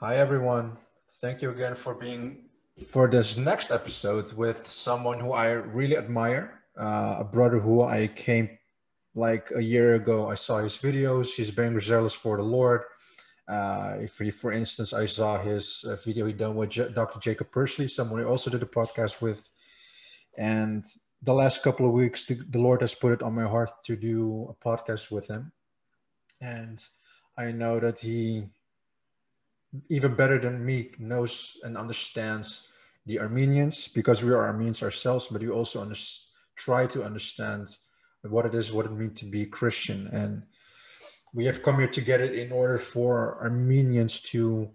Hi, everyone. Thank you again for being for this next episode with someone who I really admire, uh, a brother who I came like a year ago. I saw his videos. He's being zealous for the Lord. Uh, if he, for instance, I saw his uh, video he done with J- Dr. Jacob Persley, someone he also did a podcast with. And the last couple of weeks, the, the Lord has put it on my heart to do a podcast with him. And I know that he, even better than me, knows and understands the Armenians because we are Armenians ourselves, but we also under, try to understand what it is, what it means to be Christian. And we have come here together in order for Armenians to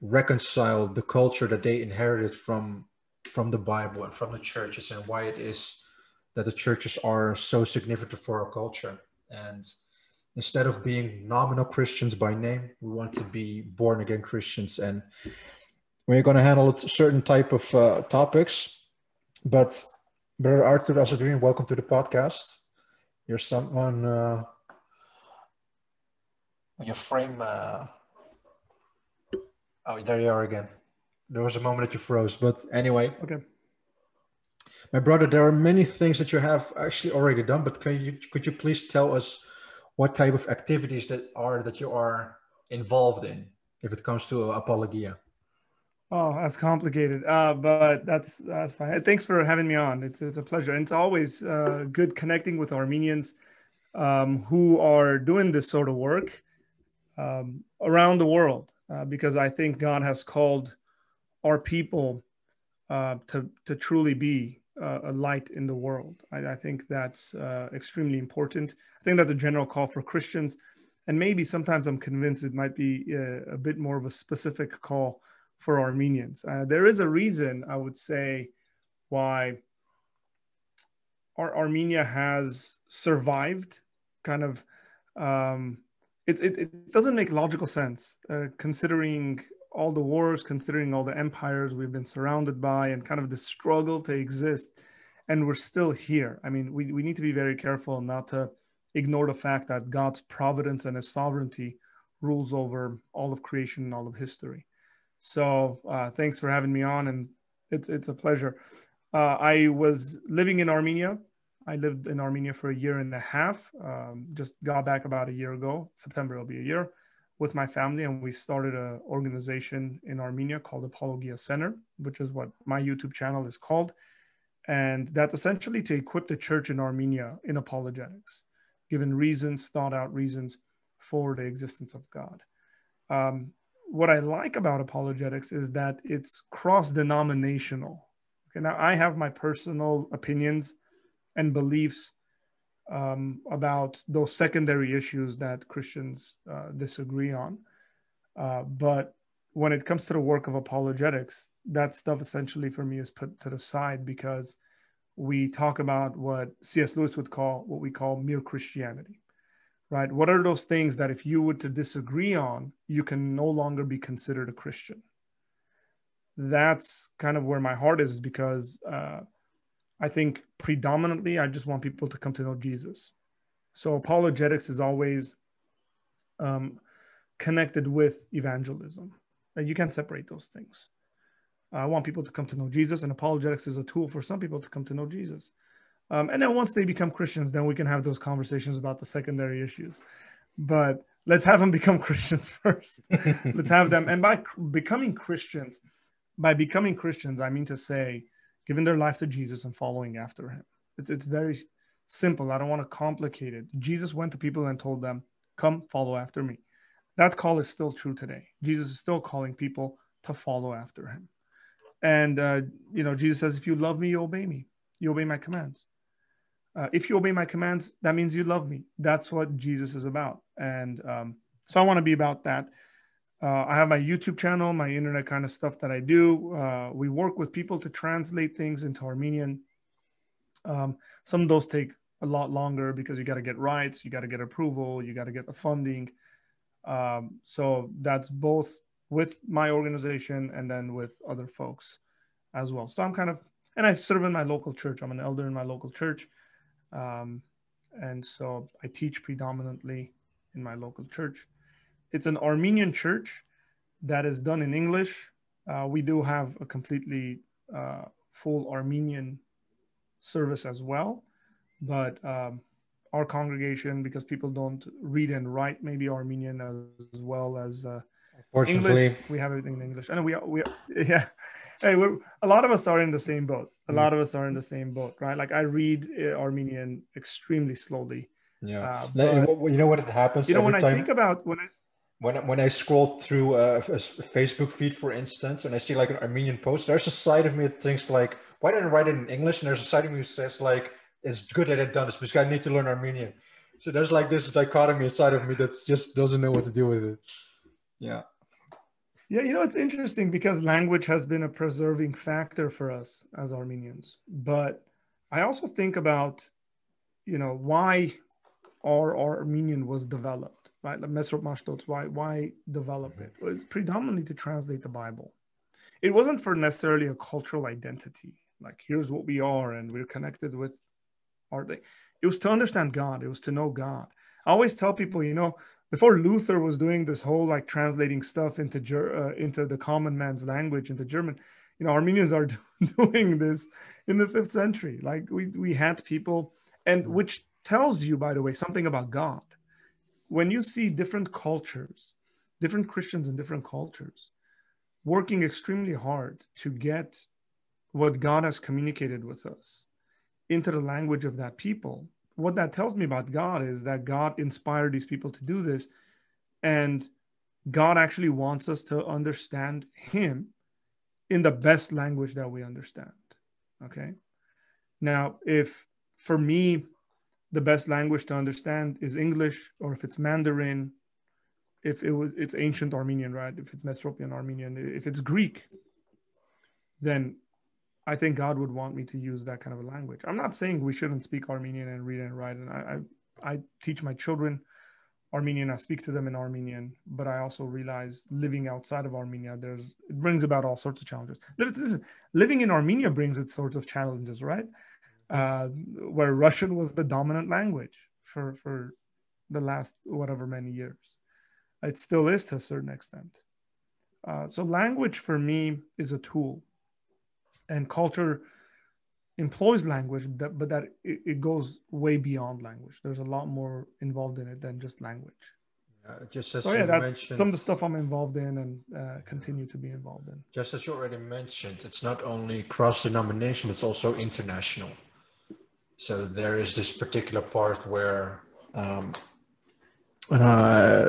reconcile the culture that they inherited from from the Bible and from the churches and why it is that the churches are so significant for our culture. And instead of being nominal Christians by name, we want to be born again Christians. And we're going to handle a certain type of uh, topics. But Brother Arthur Asaduryan, welcome to the podcast. You're someone uh, your frame. Uh... Oh, there you are again. There was a moment that you froze, but anyway. Okay. My brother, there are many things that you have actually already done, but can you could you please tell us what type of activities that are that you are involved in if it comes to apologia? Oh, that's complicated, uh, but that's that's fine. Thanks for having me on. It's it's a pleasure, and it's always uh, good connecting with Armenians um, who are doing this sort of work um, around the world uh, because I think God has called our people uh, to, to truly be uh, a light in the world. I, I think that's uh, extremely important. I think that's a general call for Christians. And maybe sometimes I'm convinced it might be uh, a bit more of a specific call for Armenians. Uh, there is a reason, I would say, why our Armenia has survived kind of um, it, it, it doesn't make logical sense uh, considering all the wars, considering all the empires we've been surrounded by, and kind of the struggle to exist. And we're still here. I mean, we, we need to be very careful not to ignore the fact that God's providence and his sovereignty rules over all of creation and all of history. So uh, thanks for having me on, and it's, it's a pleasure. Uh, I was living in Armenia I lived in Armenia for a year and a half. Um, just got back about a year ago. September will be a year with my family, and we started an organization in Armenia called Apologia Center, which is what my YouTube channel is called. And that's essentially to equip the church in Armenia in apologetics, given reasons, thought out reasons for the existence of God. Um, what I like about apologetics is that it's cross denominational. Okay, now I have my personal opinions and beliefs um, about those secondary issues that Christians uh, disagree on. Uh, but when it comes to the work of apologetics, that stuff essentially for me is put to the side because we talk about what C.S. Lewis would call what we call mere Christianity, right? What are those things that if you were to disagree on, you can no longer be considered a Christian? That's kind of where my heart is, because uh, I think predominantly I just want people to come to know Jesus. So apologetics is always um, connected with evangelism. And you can't separate those things. I want people to come to know Jesus, and apologetics is a tool for some people to come to know Jesus. Um, and then once they become Christians, then we can have those conversations about the secondary issues. But let's have them become Christians first. let's have them. And by becoming Christians, by becoming Christians, I mean to say, giving their life to Jesus and following after him. It's, it's very simple. I don't want to complicate it. Jesus went to people and told them, Come follow after me. That call is still true today. Jesus is still calling people to follow after him. And, uh, you know, Jesus says, If you love me, you obey me, you obey my commands. Uh, if you obey my commands, that means you love me. That's what Jesus is about. And um, so I want to be about that. Uh, I have my YouTube channel, my internet kind of stuff that I do. Uh, we work with people to translate things into Armenian. Um, some of those take a lot longer because you got to get rights, you got to get approval, you got to get the funding. Um, so that's both with my organization and then with other folks as well. So I'm kind of, and I serve in my local church. I'm an elder in my local church. Um, and so I teach predominantly in my local church. It's an Armenian church that is done in English. Uh, we do have a completely uh, full Armenian service as well, but um, our congregation, because people don't read and write maybe Armenian as well as uh, English, we have everything in English. And we we yeah, hey, we're, a lot of us are in the same boat. A mm. lot of us are in the same boat, right? Like I read uh, Armenian extremely slowly. Yeah, uh, but, you know what happens. You know when time? I think about when I when when I scroll through a, a, Facebook feed, for instance, and I see like an Armenian post, there's a side of me that thinks like, why didn't I write it in English? And there's a side of me who says like, it's good that I've done this because I need to learn Armenian. So there's like this dichotomy inside of me that just doesn't know what to do with it. Yeah. Yeah, you know, it's interesting because language has been a preserving factor for us as Armenians. But I also think about, you know, why our, our Armenian was developed, right? The Mesrop Mashtots, why, why develop it? Well, it's predominantly to translate the Bible. It wasn't for necessarily a cultural identity, like here's what we are and we're connected with our day. It was to understand God, it was to know God. I always tell people, you know, before Luther was doing this whole like translating stuff into uh, into the common man's language into German, you know, Armenians are doing this in the fifth century. Like we we had people, and which tells you, by the way, something about God. When you see different cultures, different Christians in different cultures, working extremely hard to get what God has communicated with us into the language of that people, what that tells me about God is that God inspired these people to do this. And God actually wants us to understand Him in the best language that we understand. Okay. Now, if for me, the best language to understand is English, or if it's Mandarin, if it was it's ancient Armenian, right? If it's Mesropian Armenian, if it's Greek, then I think God would want me to use that kind of a language. I'm not saying we shouldn't speak Armenian and read and write. And I, I, I teach my children Armenian. I speak to them in Armenian, but I also realize living outside of Armenia, there's it brings about all sorts of challenges. Listen, living in Armenia brings its sorts of challenges, right? Uh, where Russian was the dominant language for for the last whatever many years. It still is to a certain extent. Uh, so language for me is a tool. And culture employs language that, but that it, it, goes way beyond language. There's a lot more involved in it than just language. Uh, just as so yeah that's some of the stuff i'm involved in and uh, continue to be involved in. Just as you already mentioned it's not only cross denomination it's also international so there is this particular part where um, uh,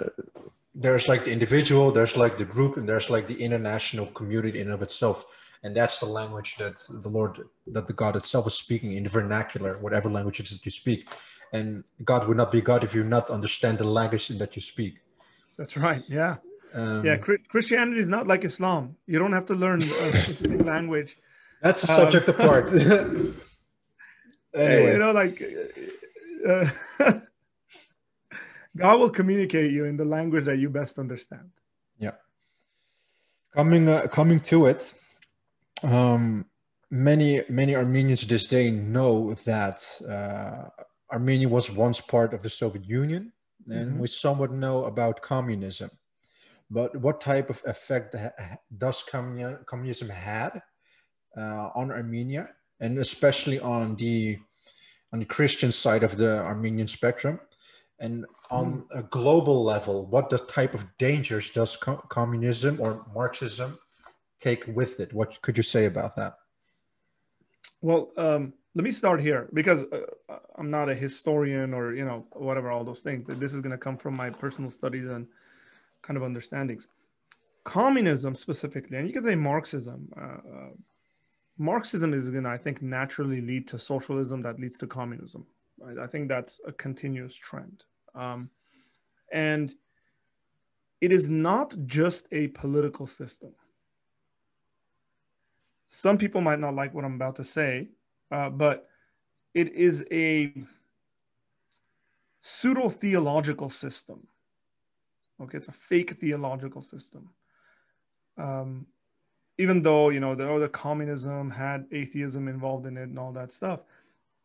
there's like the individual there's like the group and there's like the international community in of itself. And that's the language that the lord that the god itself is speaking in the vernacular whatever languages that you speak. And god would not be god if you not understand the language in that you speak. That's right yeah. Um, yeah christianity is not like islam. You don't have to learn a specific language. That's a subject um, apart anyway. you know like uh, god will communicate you in the language that you best understand yeah coming uh, coming to it um, many many Armenians to this day know that uh, Armenia was once part of the Soviet Union, and mm-hmm. we somewhat know about communism. But what type of effect does communism had uh, on Armenia, and especially on the on the Christian side of the Armenian spectrum? And on mm. a global level, what the type of dangers does co- communism or Marxism take with it. What could you say about that? Well, um, let me start here because uh, I'm not a historian or you know whatever all those things. This is going to come from my personal studies and kind of understandings. Communism specifically, and you can say Marxism. Uh, uh, Marxism is going to, I think, naturally lead to socialism that leads to communism. I think that's a continuous trend, um, and it is not just a political system some people might not like what I'm about to say, uh, but it is a pseudo theological system. Okay, it's a fake theological system. Um, even though you know the other communism had atheism involved in it and all that stuff,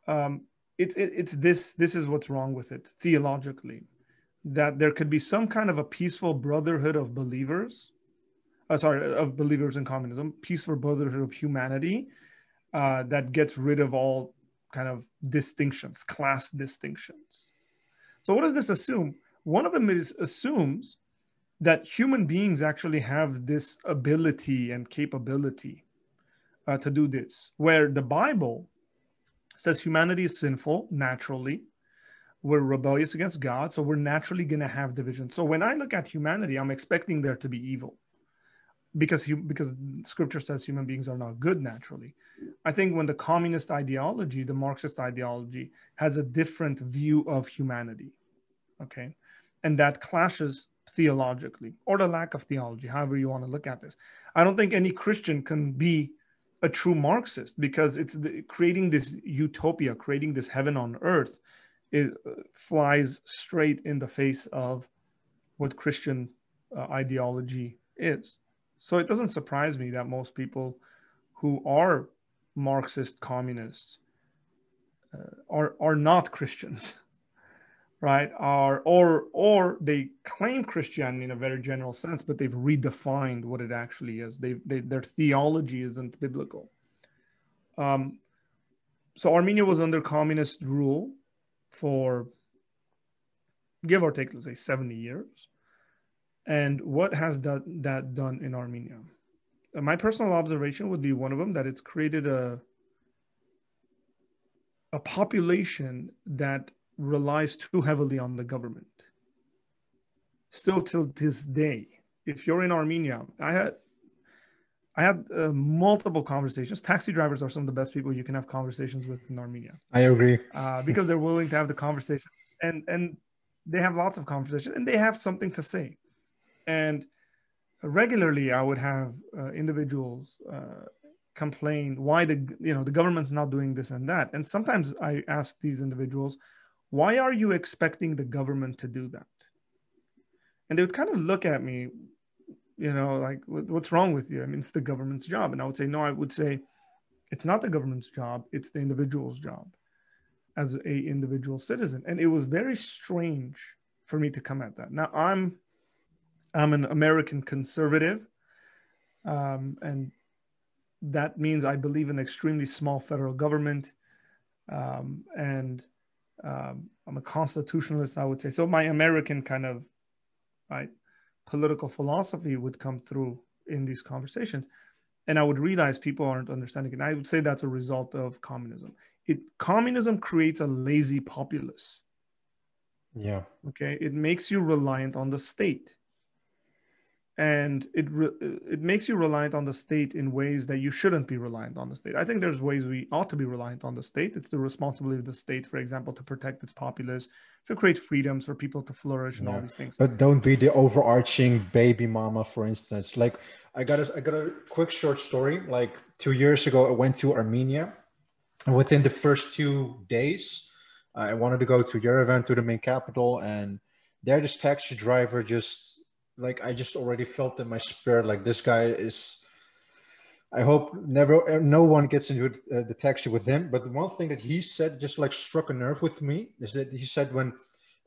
um, it's it, it's this this is what's wrong with it theologically, that there could be some kind of a peaceful brotherhood of believers uh, sorry, of believers in communism, peaceful brotherhood of humanity uh, that gets rid of all kind of distinctions, class distinctions. So, what does this assume? One of them is, assumes that human beings actually have this ability and capability uh, to do this, where the Bible says humanity is sinful naturally. We're rebellious against God, so we're naturally going to have division. So when I look at humanity, I'm expecting there to be evil because because scripture says human beings are not good naturally i think when the communist ideology the marxist ideology has a different view of humanity okay and that clashes theologically or the lack of theology however you want to look at this. I don't think any christian can be a true marxist because it's the, creating this utopia creating this heaven on earth it uh, flies straight in the face of what christian uh, ideology is. So it doesn't surprise me that most people who are Marxist communists uh, are are not Christians, right? Are or or they claim Christianity in a very general sense, but they've redefined what it actually is. They, they their theology isn't biblical. Um, so Armenia was under communist rule for give or take, let's say, seventy years. And what has that, that done in Armenia? Uh, my personal observation would be one of them that it's created a a population that relies too heavily on the government. Still till this day, if you're in Armenia, I had I had uh, multiple conversations. Taxi drivers are some of the best people you can have conversations with in Armenia. I agree uh, because they're willing to have the conversation, and and they have lots of conversation, and they have something to say. And regularly, I would have uh, individuals uh, complain why the you know the government's not doing this and that. And sometimes I ask these individuals, why are you expecting the government to do that? And they would kind of look at me, you know, like, what's wrong with you? I mean, it's the government's job. And I would say, no, I would say, it's not the government's job, it's the individual's job as a individual citizen. And it was very strange for me to come at that. Now, I'm I'm an American conservative, um, and that means I believe in extremely small federal government, um, and um, I'm a constitutionalist. I would say so. My American kind of right political philosophy would come through in these conversations, and I would realize people aren't understanding. And I would say that's a result of communism. It communism creates a lazy populace. Yeah. Okay. It makes you reliant on the state and it re- it makes you reliant on the state in ways that you shouldn't be reliant on the state. I think there's ways we ought to be reliant on the state. It's the responsibility of the state, for example, to protect its populace, to create freedoms for people to flourish, and yeah. all these things. But don't be the overarching baby mama, for instance. Like I got a I got a quick short story. Like two years ago, I went to Armenia, and within the first two days, I wanted to go to Yerevan, to the main capital, and there this taxi driver just like I just already felt in my spirit like this guy is. I hope never no one gets into uh, the taxi with him. But the one thing that he said just like struck a nerve with me is that he said when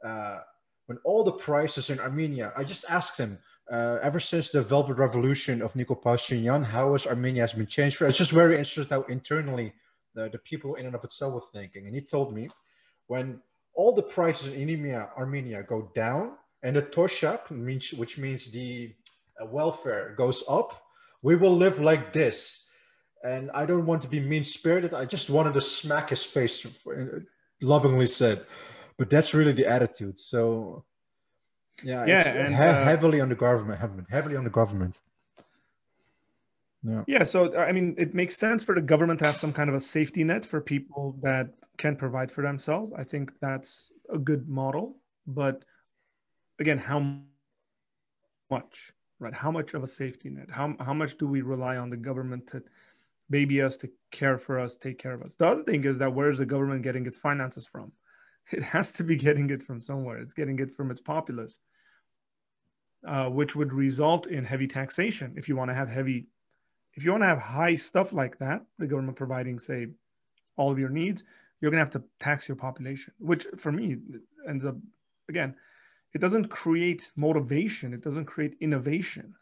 uh, when all the prices in Armenia, I just asked him uh, ever since the Velvet Revolution of Nikol Pashinyan, how has Armenia has been changed? For? It's just very interesting how internally the, the people in and of itself were thinking. And he told me when all the prices in Armenia, Armenia go down, and the toshak, which means the uh, welfare goes up, we will live like this. And I don't want to be mean spirited. I just wanted to smack his face, uh, lovingly said. But that's really the attitude. So, yeah, yeah, and, he- uh, heavily on the government, heavily on the government. Yeah. yeah. So, I mean, it makes sense for the government to have some kind of a safety net for people that can provide for themselves. I think that's a good model. But again, how much, right? How much of a safety net? How, how much do we rely on the government to baby us, to care for us, take care of us? The other thing is that where is the government getting its finances from? It has to be getting it from somewhere. It's getting it from its populace, uh, which would result in heavy taxation. If you want to have heavy, if you want to have high stuff like that, the government providing, say, all of your needs, you're going to have to tax your population, which for me ends up, again, it doesn't create motivation it doesn't create innovation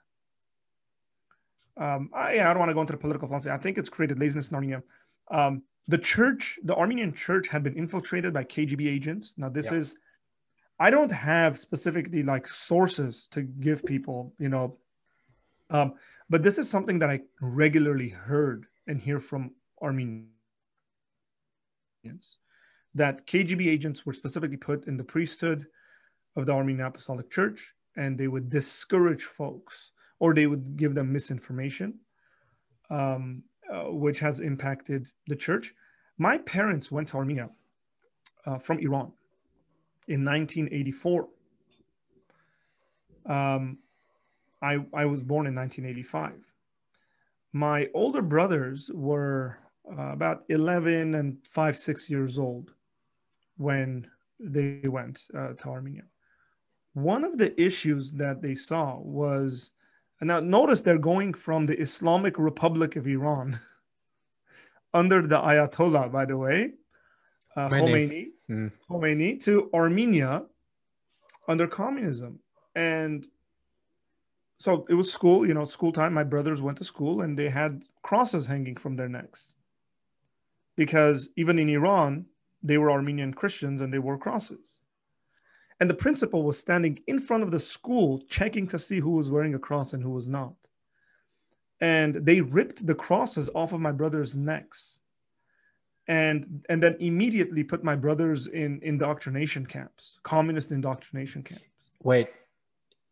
Um, I, I don't want to go into the political philosophy. I think it's created laziness in Armenia. Um, the church, the Armenian church, had been infiltrated by KGB agents. Now, this Yeah. is, I don't have specifically like sources to give people, you know, um, but this is something that I regularly heard and hear from Armenians that KGB agents were specifically put in the priesthood of the Armenian Apostolic Church, and they would discourage folks or they would give them misinformation, um, uh, which has impacted the church. My parents went to Armenia uh, from Iran in 1984. Um, I, I was born in 1985. My older brothers were uh, about 11 and five, six years old when they went uh, to Armenia. One of the issues that they saw was, and now notice they're going from the Islamic Republic of Iran under the Ayatollah, by the way, uh, Khomeini. Khomeini, Mm. Khomeini, to Armenia under communism. And so it was school, you know, school time. My brothers went to school and they had crosses hanging from their necks because even in Iran, they were Armenian Christians and they wore crosses. And the principal was standing in front of the school checking to see who was wearing a cross and who was not. And they ripped the crosses off of my brothers' necks and and then immediately put my brothers in indoctrination camps, communist indoctrination camps. Wait,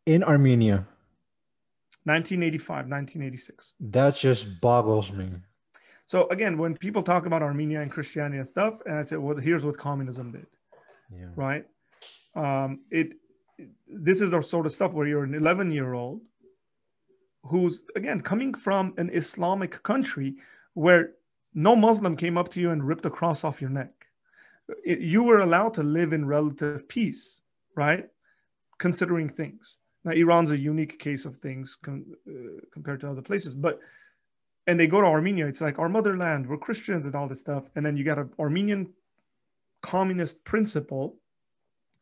in Armenia, 1985, 1986. that just boggles me. So again, when people talk about Armenia and Christianity and stuff, and I say, well, here's what communism did, Yeah. right? Um, it this is the sort of stuff where you're an 11 year old who's again coming from an Islamic country where no Muslim came up to you and ripped a cross off your neck. It- you were allowed to live in relative peace, right? Considering things. Now, Iran's a unique case of things com- uh, compared to other places, but and they go to Armenia, it's like our motherland, we're Christians and all this stuff. And then you got an Armenian communist principal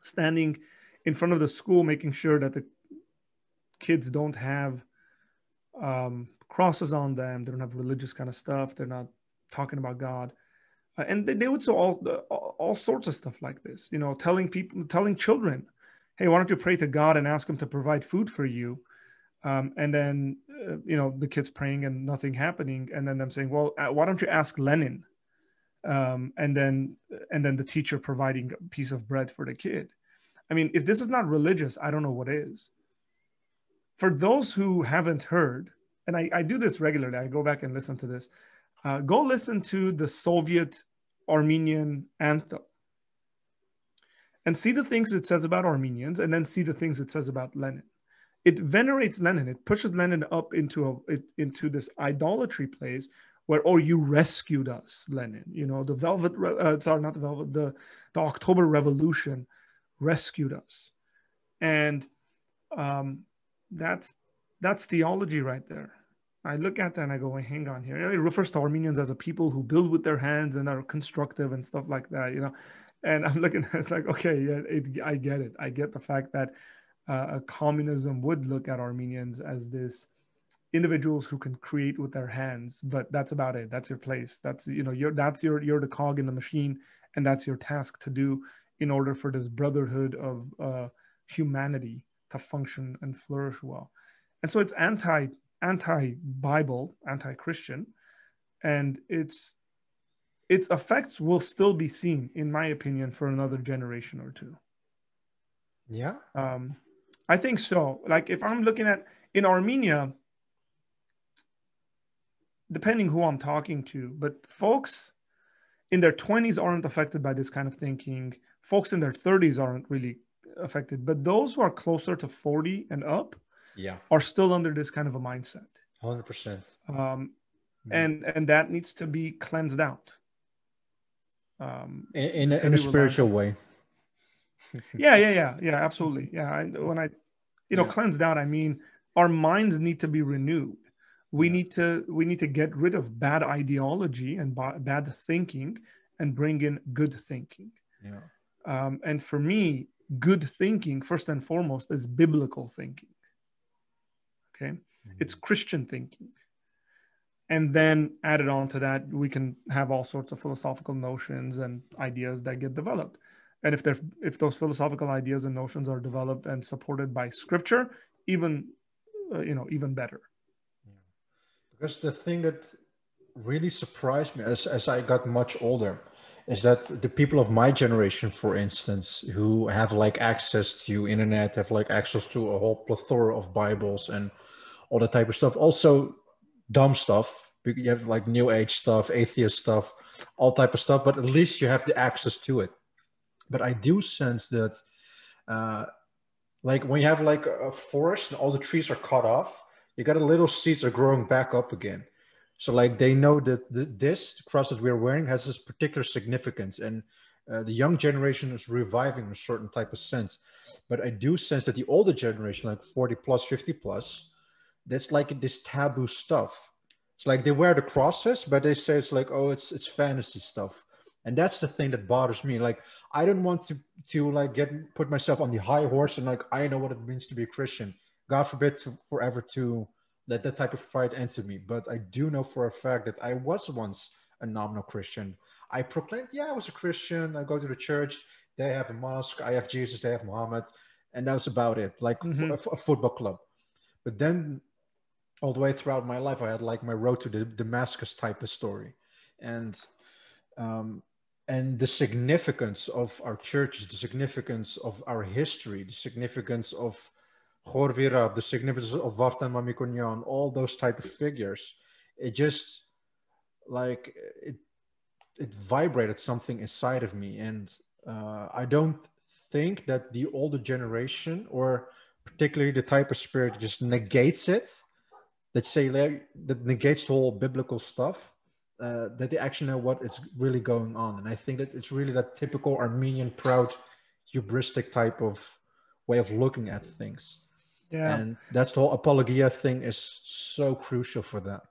standing in front of the school, making sure that the kids don't have um, crosses on them, they don't have religious kind of stuff, they're not talking about God. Uh, and they, they would all, all all sorts of stuff like this, you know, telling people, telling children, hey, why don't you pray to God and ask Him to provide food for you? Um, and then, uh, you know, the kids praying and nothing happening, and then them saying, well, uh, why don't you ask Lenin? Um, and then, and then the teacher providing a piece of bread for the kid. I mean, if this is not religious, I don't know what is. For those who haven't heard, and I, I do this regularly, I go back and listen to this. Uh, go listen to the Soviet Armenian anthem and see the things it says about Armenians, and then see the things it says about Lenin. It venerates Lenin. It pushes Lenin up into a it, into this idolatry place where, oh, you rescued us, Lenin. You know, the Velvet, uh, sorry, not the Velvet, the the October Revolution rescued us, and um, that's that's theology right there. I look at that and I go, well, hang on here. It refers to Armenians as a people who build with their hands and are constructive and stuff like that, you know. And I'm looking at it, it's like, okay, yeah, it, I get it. I get the fact that uh, communism would look at Armenians as this individuals who can create with their hands, but that's about it. That's your place. That's you know, you're that's your you're the cog in the machine, and that's your task to do in order for this brotherhood of uh, humanity to function and flourish well. And so it's anti anti Bible, anti Christian, and its its effects will still be seen, in my opinion, for another generation or two. Yeah. Um, I think so. Like if I'm looking at in Armenia, depending who I'm talking to, but folks in their 20s aren't affected by this kind of thinking. Folks in their 30s aren't really affected, but those who are closer to 40 and up Yeah. are still under this kind of a mindset. Hundred percent. Um, Mm. and and that needs to be cleansed out. Um, In in, a, in a spiritual way. yeah yeah yeah yeah absolutely yeah I, when i you know Yeah. cleansed out i mean our minds need to be renewed we need to we need to get rid of bad ideology and ba- bad thinking and bring in good thinking. Yeah. um, and for me good thinking first and foremost is biblical thinking. Okay? It's christian thinking. And then added on to that we can have all sorts of philosophical notions and ideas that get developed. And if they're if those philosophical ideas and notions are developed and supported by scripture even uh, you know even better because the thing that really surprised me as, as i got much older is that the people of my generation for instance who have like access to internet have like access to a whole plethora of bibles and all that type of stuff also dumb stuff. You have like new age stuff atheist stuff all type of stuff but at least you have the access to it. But i do sense that uh, like when you have like a forest and all the trees are cut off you got a little seeds are growing back up again. So like they know that th- this cross that we're wearing has this particular significance and uh, the young generation is reviving a certain type of sense. But i do sense that the older generation like 40 plus 50 plus that's like this taboo stuff. It's like they wear the crosses but they say it's like oh it's it's fantasy stuff. And that's the thing that bothers me. Like i don't want to to like get put myself on the high horse and like i know what it means to be a christian god forbid to forever to let that type of pride enter me. But i do know for a fact that i was once a nominal christian. I proclaimed yeah i was a christian. I go to the church. They have a mosque. I have jesus. They have muhammad. And that was about it like mm-hmm. a, a football club. But then all the way throughout my life i had like my road to the damascus type of story. And um, and the significance of our churches, the significance of our history, the significance of Chor Virab, the significance of Vartan Mamikonian, all those type of figures, it just like it it vibrated something inside of me, and uh, I don't think that the older generation, or particularly the type of spirit, just negates it. That say that negates the whole biblical stuff uh, that they actually know what is really going on. And I think that it's really that typical Armenian proud, hubristic type of way of looking at things. Yeah. And that's the whole apologia thing is so crucial for that.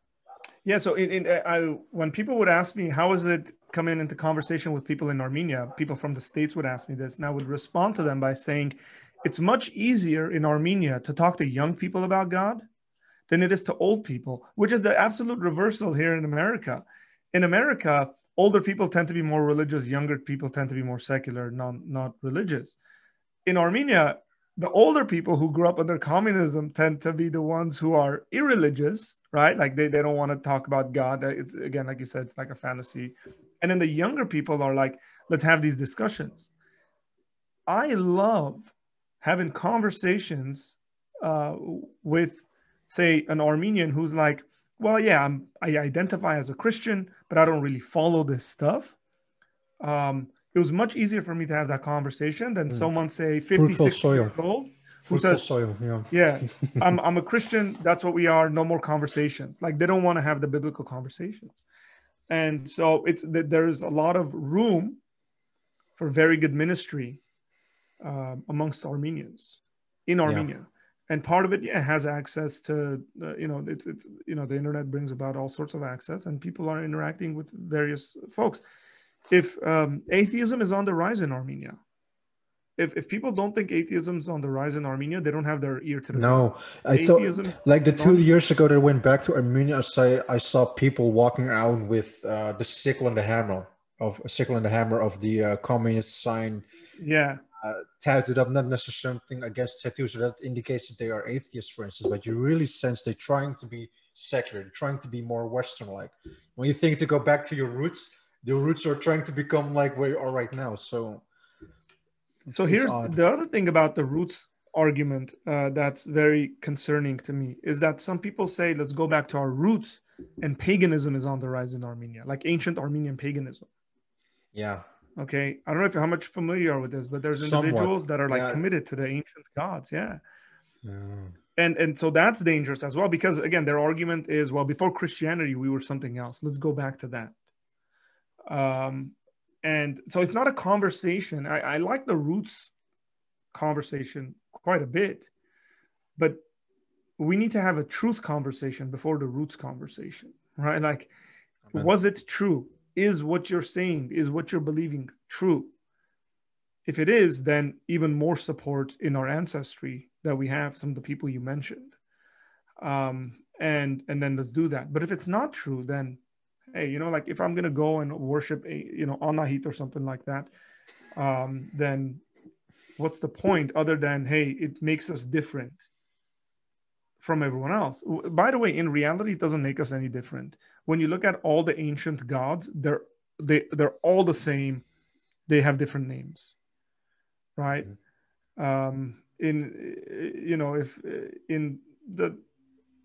Yeah. So in, in uh, I, when people would ask me, how is it coming into conversation with people in Armenia, people from the States would ask me this, and I would respond to them by saying, it's much easier in Armenia to talk to young people about God than it is to old people, which is the absolute reversal here in America. In America, older people tend to be more religious, younger people tend to be more secular, not, not religious. In Armenia, the older people who grew up under communism tend to be the ones who are irreligious, right? Like they, they don't want to talk about God. It's again, like you said, it's like a fantasy. And then the younger people are like, let's have these discussions. I love having conversations uh, with say an Armenian who's like, well, yeah, I'm, I identify as a Christian, but I don't really follow this stuff. Um, it was much easier for me to have that conversation than mm. someone say 56 years old who says, soil, yeah, yeah I'm, I'm a Christian. That's what we are. No more conversations. Like they don't want to have the biblical conversations. And so it's that there's a lot of room for very good ministry uh, amongst Armenians in Armenia. Yeah and part of it yeah, has access to uh, you know it's it's you know the internet brings about all sorts of access and people are interacting with various folks if um, atheism is on the rise in armenia if, if people don't think atheism is on the rise in Armenia, they don't have their ear to the No, I thought like the two years ago that I went back to Armenia, I saw, I saw people walking around with uh, the sickle and the hammer of a sickle and the hammer of the uh, communist sign. Yeah, uh, tattooed up, not necessarily something against tattoos that indicates that they are atheists, for instance, but you really sense they're trying to be secular, trying to be more Western like. When you think to go back to your roots, the roots are trying to become like where you are right now. So, so here's the other thing about the roots argument uh, that's very concerning to me is that some people say, let's go back to our roots, and paganism is on the rise in Armenia, like ancient Armenian paganism. Yeah, Okay, I don't know if how much familiar you are with this, but there's individuals Somewhat. that are like yeah. committed to the ancient gods. Yeah. yeah. And and so that's dangerous as well because again their argument is well before Christianity we were something else. Let's go back to that. Um, and so it's not a conversation. I, I like the roots conversation quite a bit, but we need to have a truth conversation before the roots conversation, right? Like, Amen. was it true? is what you're saying, is what you're believing true? If it is, then even more support in our ancestry that we have, some of the people you mentioned. Um, and and then let's do that but if it's not true then hey you know like if i'm gonna go and worship a you know anahit or something like that um then what's the point other than hey it makes us different from everyone else? By the way in reality it doesn't make us any different. When you look at all the ancient gods they're they they're all the same. They have different names right? Mm-hmm. um in you know if in the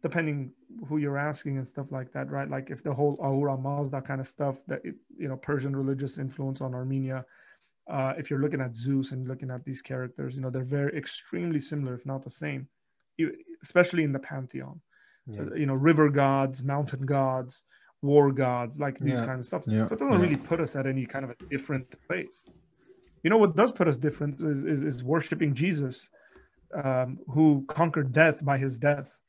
depending who you're asking and stuff like that right like if the whole ahura mazda kind of stuff that it, you know persian religious influence on armenia uh, if you're looking at zeus and looking at these characters you know they're very extremely similar if not the same especially in the pantheon yeah. uh, you know river gods mountain gods war gods like these yeah. kind of stuff yeah. so it doesn't really put us at any kind of a different place you know what does put us different is, is, is worshiping jesus um, who conquered death by his death.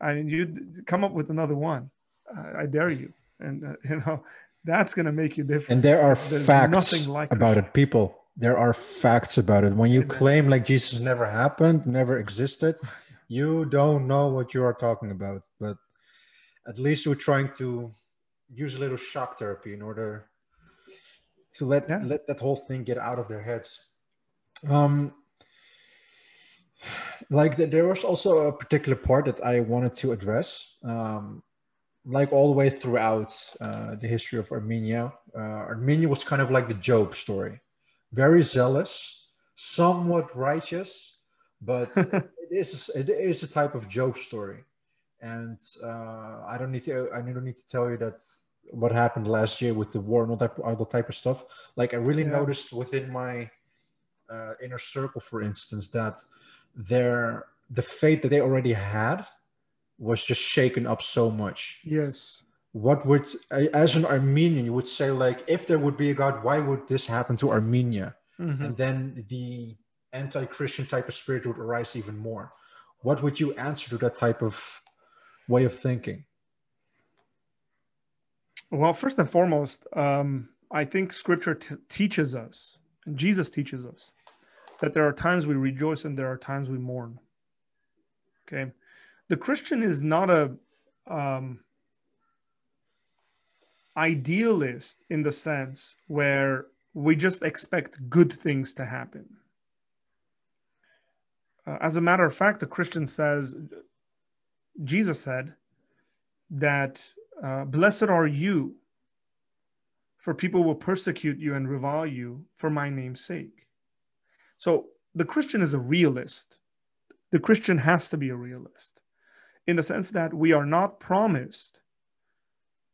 I mean, you come up with another one. I, I dare you. And, uh, you know, that's going to make you different. And there are There's facts like about it, people. There are facts about it. When you Amen. claim like Jesus never happened, never existed, you don't know what you are talking about. But at least we're trying to use a little shock therapy in order to let yeah. let that whole thing get out of their heads. Um, like there was also a particular part that I wanted to address, um, like all the way throughout uh, the history of Armenia. Uh, Armenia was kind of like the Job story, very zealous, somewhat righteous, but it is it is a type of Job story, and uh, I don't need to I don't need to tell you that what happened last year with the war and all that other type of stuff. Like I really yeah. noticed within my uh, inner circle, for instance, that their the faith that they already had was just shaken up so much. Yes. What would, as an Armenian, you would say like, if there would be a God, why would this happen to Armenia? Mm-hmm. And then the anti-Christian type of spirit would arise even more. What would you answer to that type of way of thinking? Well, first and foremost, um, I think Scripture t- teaches us, and Jesus teaches us, that there are times we rejoice and there are times we mourn. Okay. The Christian is not a um, idealist in the sense where we just expect good things to happen. Uh, as a matter of fact, the Christian says, Jesus said that uh, blessed are you, for people will persecute you and revile you for my name's sake. So the Christian is a realist. The Christian has to be a realist in the sense that we are not promised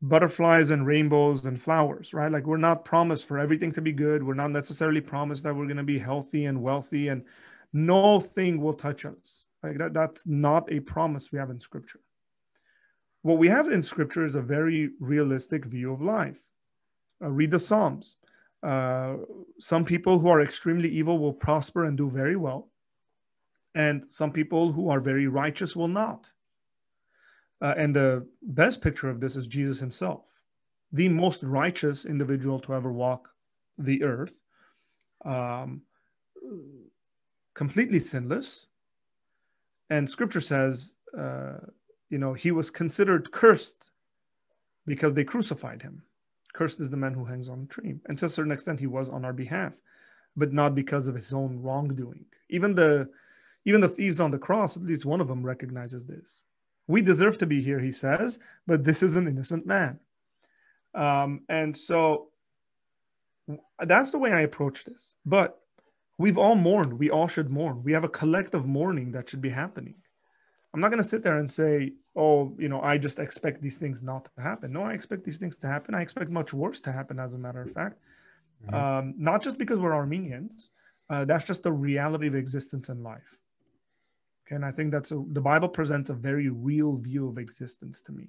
butterflies and rainbows and flowers, right? Like we're not promised for everything to be good. We're not necessarily promised that we're going to be healthy and wealthy and no thing will touch us. Like that, that's not a promise we have in scripture. What we have in scripture is a very realistic view of life. Uh, read the Psalms. Some people who are extremely evil will prosper and do very well, and some people who are very righteous will not. Uh, and the best picture of this is Jesus himself, the most righteous individual to ever walk the earth, um, completely sinless. And scripture says, uh, you know, he was considered cursed because they crucified him. Cursed is the man who hangs on a tree. And to a certain extent, he was on our behalf, but not because of his own wrongdoing. Even the even the thieves on the cross, at least one of them recognizes this. We deserve to be here, he says, but this is an innocent man. Um, and so that's the way I approach this. But we've all mourned. We all should mourn. We have a collective mourning that should be happening. I'm not going to sit there and say, oh, you know, I just expect these things not to happen. No, I expect these things to happen. I expect much worse to happen, as a matter of fact. Mm-hmm. Um, not just because we're Armenians, uh, that's just the reality of existence in life. Okay, and I think that's a, the Bible presents a very real view of existence to me.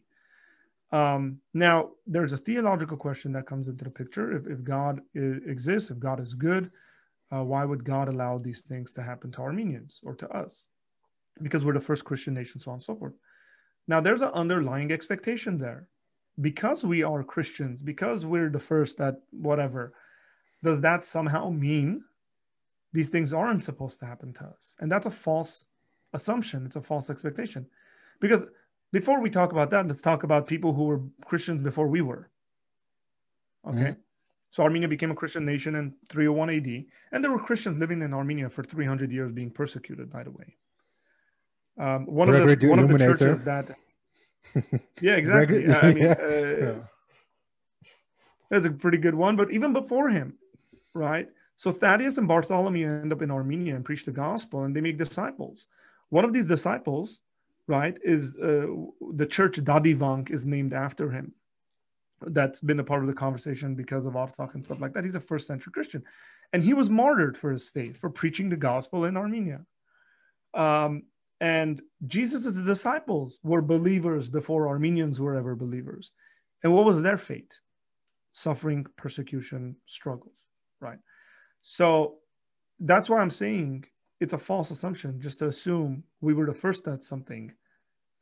Um, now, there's a theological question that comes into the picture. If, if God is, exists, if God is good, uh, why would God allow these things to happen to Armenians or to us? Because we're the first Christian nation, so on and so forth. Now, there's an underlying expectation there. Because we are Christians, because we're the first that whatever, does that somehow mean these things aren't supposed to happen to us? And that's a false assumption. It's a false expectation. Because before we talk about that, let's talk about people who were Christians before we were. Okay. Mm-hmm. So Armenia became a Christian nation in 301 AD, and there were Christians living in Armenia for 300 years being persecuted, by the way. Um, one, of the, one of the churches that. Yeah, exactly. I mean, yeah. Uh, that's a pretty good one. But even before him, right? So Thaddeus and Bartholomew end up in Armenia and preach the gospel, and they make disciples. One of these disciples, right, is uh, the church Dadivank is named after him. That's been a part of the conversation because of Artsakh and stuff like that. He's a first century Christian, and he was martyred for his faith for preaching the gospel in Armenia. Um, and Jesus' disciples were believers before Armenians were ever believers. And what was their fate? Suffering, persecution, struggles, right? So that's why I'm saying it's a false assumption just to assume we were the first at something.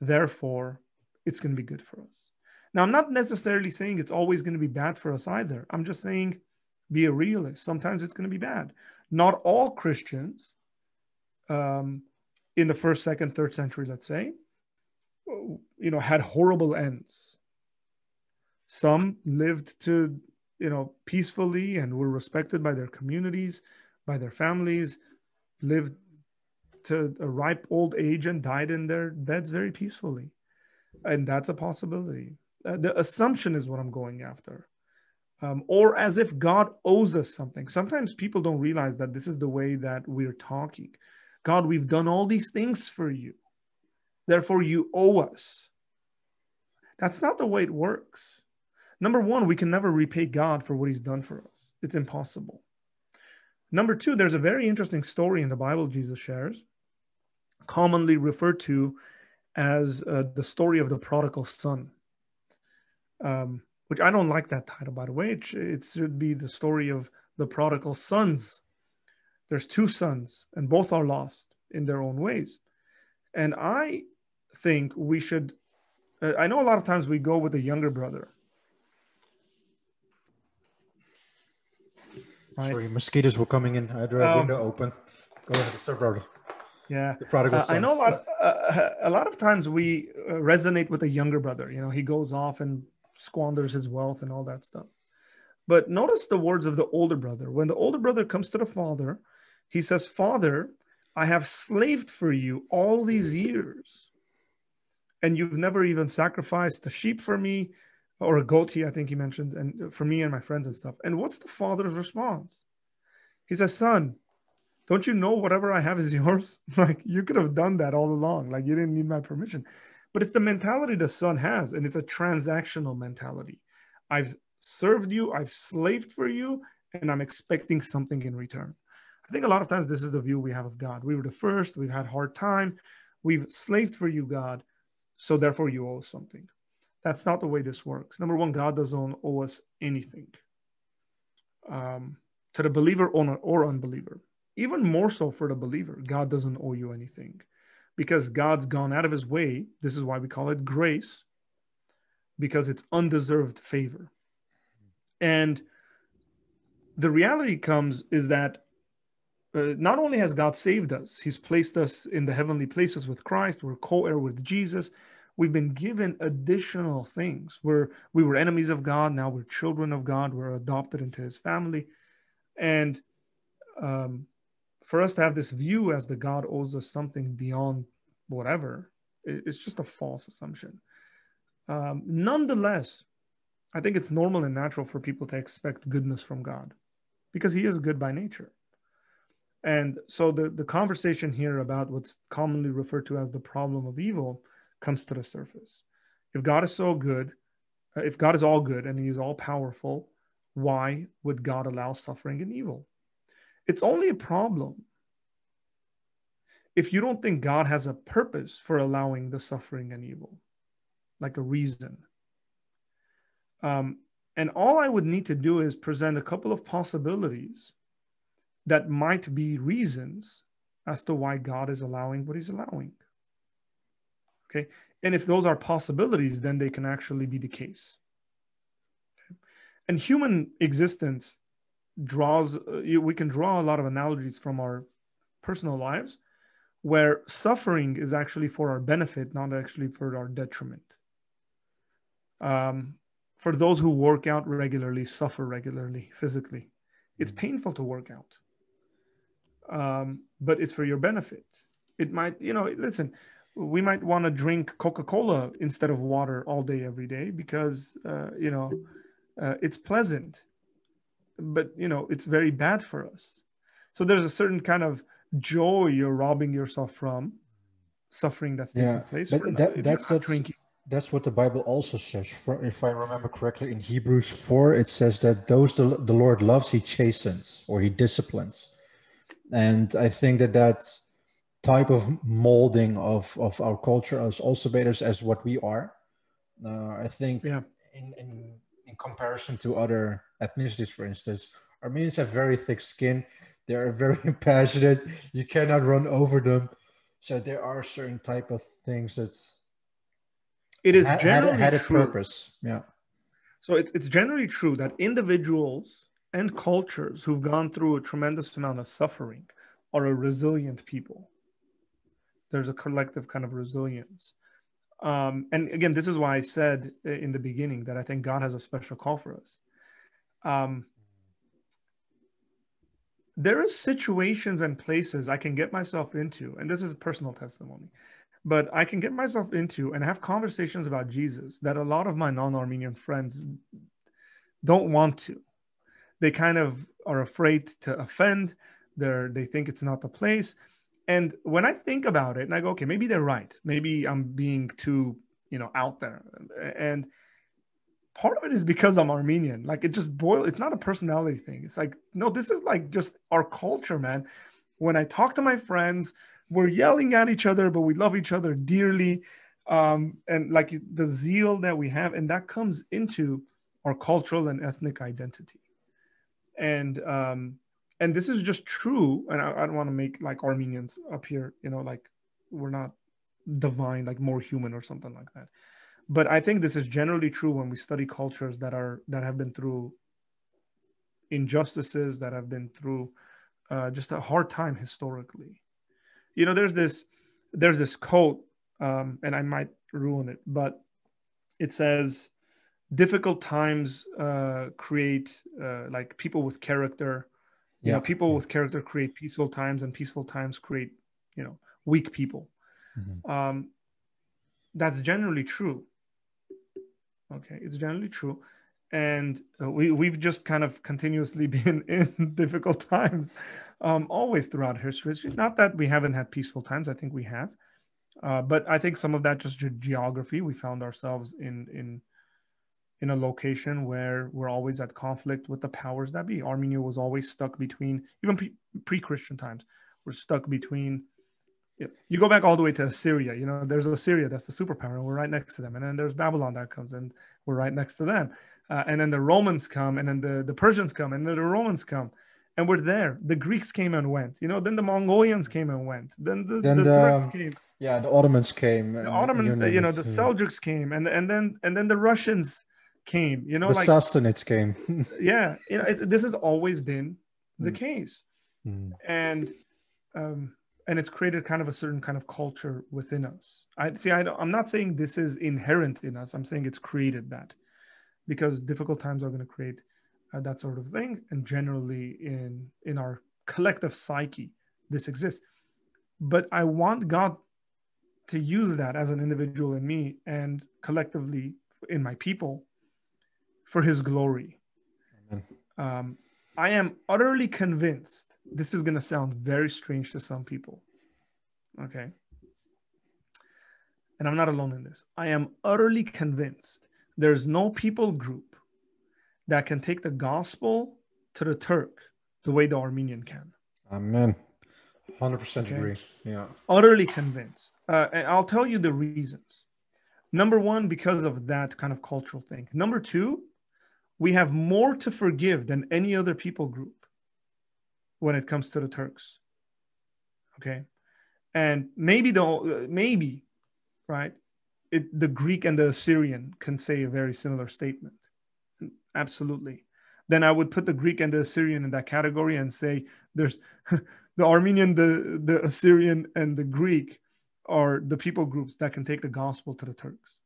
Therefore, it's going to be good for us. Now, I'm not necessarily saying it's always going to be bad for us either. I'm just saying be a realist. Sometimes it's going to be bad. Not all Christians um, in the first, second, third century, let's say, you know, had horrible ends. Some lived to, you know, peacefully and were respected by their communities, by their families, lived to a ripe old age and died in their beds very peacefully. And that's a possibility. Uh, the assumption is what I'm going after. Um, or as if God owes us something. Sometimes people don't realize that this is the way that we're talking. God, we've done all these things for you. Therefore, you owe us. That's not the way it works. Number one, we can never repay God for what he's done for us, it's impossible. Number two, there's a very interesting story in the Bible Jesus shares, commonly referred to as uh, the story of the prodigal son, um, which I don't like that title, by the way. It, it should be the story of the prodigal sons there's two sons, and both are lost in their own ways. And I think we should. Uh, I know a lot of times we go with the younger brother. Right? Sorry, mosquitoes were coming in. I had a um, window open. Go ahead, sir, brother. Yeah, the prodigal uh, I know a lot. Of, uh, a lot of times we uh, resonate with the younger brother. You know, he goes off and squanders his wealth and all that stuff. But notice the words of the older brother. When the older brother comes to the father he says, Father, I have slaved for you all these years, and you've never even sacrificed a sheep for me or a goat, I think he mentions, and for me and my friends and stuff. And what's the father's response? He says, Son, don't you know whatever I have is yours? like you could have done that all along. Like you didn't need my permission. But it's the mentality the son has, and it's a transactional mentality. I've served you, I've slaved for you, and I'm expecting something in return. I think a lot of times this is the view we have of God. We were the first, we've had hard time, we've slaved for you, God, so therefore you owe us something. That's not the way this works. Number one, God doesn't owe us anything. Um, to the believer or, or unbeliever, even more so for the believer, God doesn't owe you anything because God's gone out of his way. This is why we call it grace, because it's undeserved favor. And the reality comes is that uh, not only has God saved us, He's placed us in the heavenly places with Christ. We're co-heir with Jesus. We've been given additional things. We're we were enemies of God. Now we're children of God. We're adopted into His family, and um, for us to have this view as the God owes us something beyond whatever, it's just a false assumption. Um, nonetheless, I think it's normal and natural for people to expect goodness from God because He is good by nature. And so the, the conversation here about what's commonly referred to as the problem of evil comes to the surface. If God is so good, uh, if God is all good and he is all powerful, why would God allow suffering and evil? It's only a problem if you don't think God has a purpose for allowing the suffering and evil, like a reason. Um, and all I would need to do is present a couple of possibilities that might be reasons as to why God is allowing what he's allowing. Okay. And if those are possibilities, then they can actually be the case. Okay? And human existence draws, uh, we can draw a lot of analogies from our personal lives where suffering is actually for our benefit, not actually for our detriment. Um, for those who work out regularly, suffer regularly physically, it's mm. painful to work out, um, but it's for your benefit. It might, you know, listen, we might want to drink Coca Cola instead of water all day, every day because, uh, you know, uh, it's pleasant, but, you know, it's very bad for us. So there's a certain kind of joy you're robbing yourself from suffering that's taking yeah, place. But that, that's that's, drinking. that's what the Bible also says. If I remember correctly, in Hebrews 4, it says that those the, the Lord loves, he chastens or he disciplines. And I think that that type of molding of, of our culture as also betas as what we are. Uh, I think yeah. in, in, in comparison to other ethnicities, for instance, Armenians have very thick skin. They are very passionate. You cannot run over them. So there are certain type of things that's it is had, generally had, had a true. purpose. Yeah. So it's it's generally true that individuals and cultures who've gone through a tremendous amount of suffering are a resilient people there's a collective kind of resilience. Um, and again, this is why I said in the beginning that I think God has a special call for us. Um, there are situations and places I can get myself into, and this is a personal testimony, but I can get myself into and have conversations about Jesus that a lot of my non Armenian friends don't want to. They kind of are afraid to offend. They're, they think it's not the place and when I think about it, and I go, okay, maybe they're right. Maybe I'm being too, you know, out there. And part of it is because I'm Armenian. Like it just boils. It's not a personality thing. It's like no, this is like just our culture, man. When I talk to my friends, we're yelling at each other, but we love each other dearly. Um, and like the zeal that we have, and that comes into our cultural and ethnic identity. And um, and this is just true. And i, I don't want to make like armenians up here you know like we're not divine like more human or something like that. But i think this is generally true when we study cultures that are that have been through injustices that have been through uh, just a hard time historically. You know there's this there's this quote um, and i might ruin it but it says difficult times uh, create uh, like people with character. You yeah. know people with character create peaceful times and peaceful times create you know weak people. Mm-hmm. um, that's generally true. Okay it's generally true. And uh, we, we've just kind of continuously been in difficult times um, always throughout history. It's not that we haven't had peaceful times. I think we have. Uh, but i think some of that just ge- geography. We found ourselves in in in a location where we're always at conflict with the powers that be. Armenia was always stuck between, even pre Christian times, we're stuck between. You go back all the way to Assyria. You know, there's Assyria that's the superpower, and we're right next to them. And then there's Babylon that comes, and we're right next to them. Uh, and then the Romans come, and then the, the Persians come, and then the Romans come, and we're there. The Greeks came and went. You know, then the Mongolians came and went. Then the, then the, the Turks came. Yeah, the Ottomans came. The Ottoman, you know, the Seljuks came, and and then and then the Russians came. You know, the like sustenance came. yeah, you know, it, this has always been the mm. case, mm. and um, and it's created kind of a certain kind of culture within us. I see. I I'm not saying this is inherent in us. I'm saying it's created that, because difficult times are going to create uh, that sort of thing, and generally in in our collective psyche, this exists. But I want God to use that as an individual in me and collectively in my people for his glory. Um, I am utterly convinced. This is going to sound very strange to some people. Okay. And I'm not alone in this. I am utterly convinced there's no people group that can take the gospel to the Turk the way the Armenian can. Amen. 100% okay? agree. Yeah. Utterly convinced. Uh, and I'll tell you the reasons. Number one, because of that kind of cultural thing. Number two, we have more to forgive than any other people group when it comes to the Turks. Okay. And maybe the maybe, right? It, the Greek and the Assyrian can say a very similar statement. Absolutely. Then I would put the Greek and the Assyrian in that category and say there's the Armenian, the, the Assyrian, and the Greek are the people groups that can take the gospel to the Turks.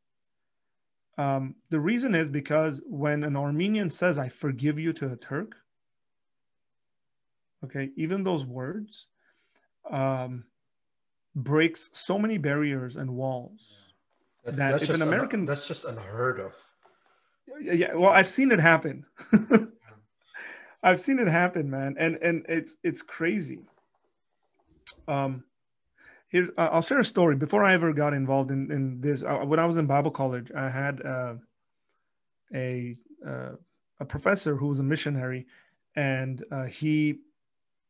Um, the reason is because when an Armenian says, I forgive you to a Turk, okay, even those words um, breaks so many barriers and walls That's, that that's if just an un- American, that's just unheard of. yeah, well, I've seen it happen. I've seen it happen, man, and and it's it's crazy. Um, here I'll share a story. Before I ever got involved in in this, uh, when I was in Bible college, I had uh, a uh, a professor who was a missionary, and uh, he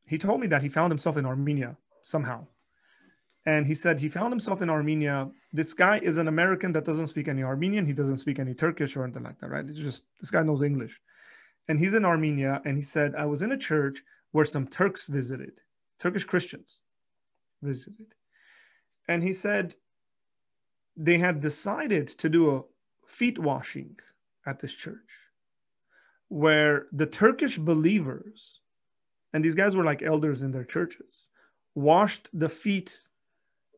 he told me that he found himself in Armenia somehow, and he said he found himself in Armenia. This guy is an American that doesn't speak any Armenian. He doesn't speak any Turkish or anything like that, right? It's just this guy knows English and he's in Armenia, and he said, I was in a church where some Turks visited, Turkish Christians visited. And he said they had decided to do a feet washing at this church where the Turkish believers, and these guys were like elders in their churches, washed the feet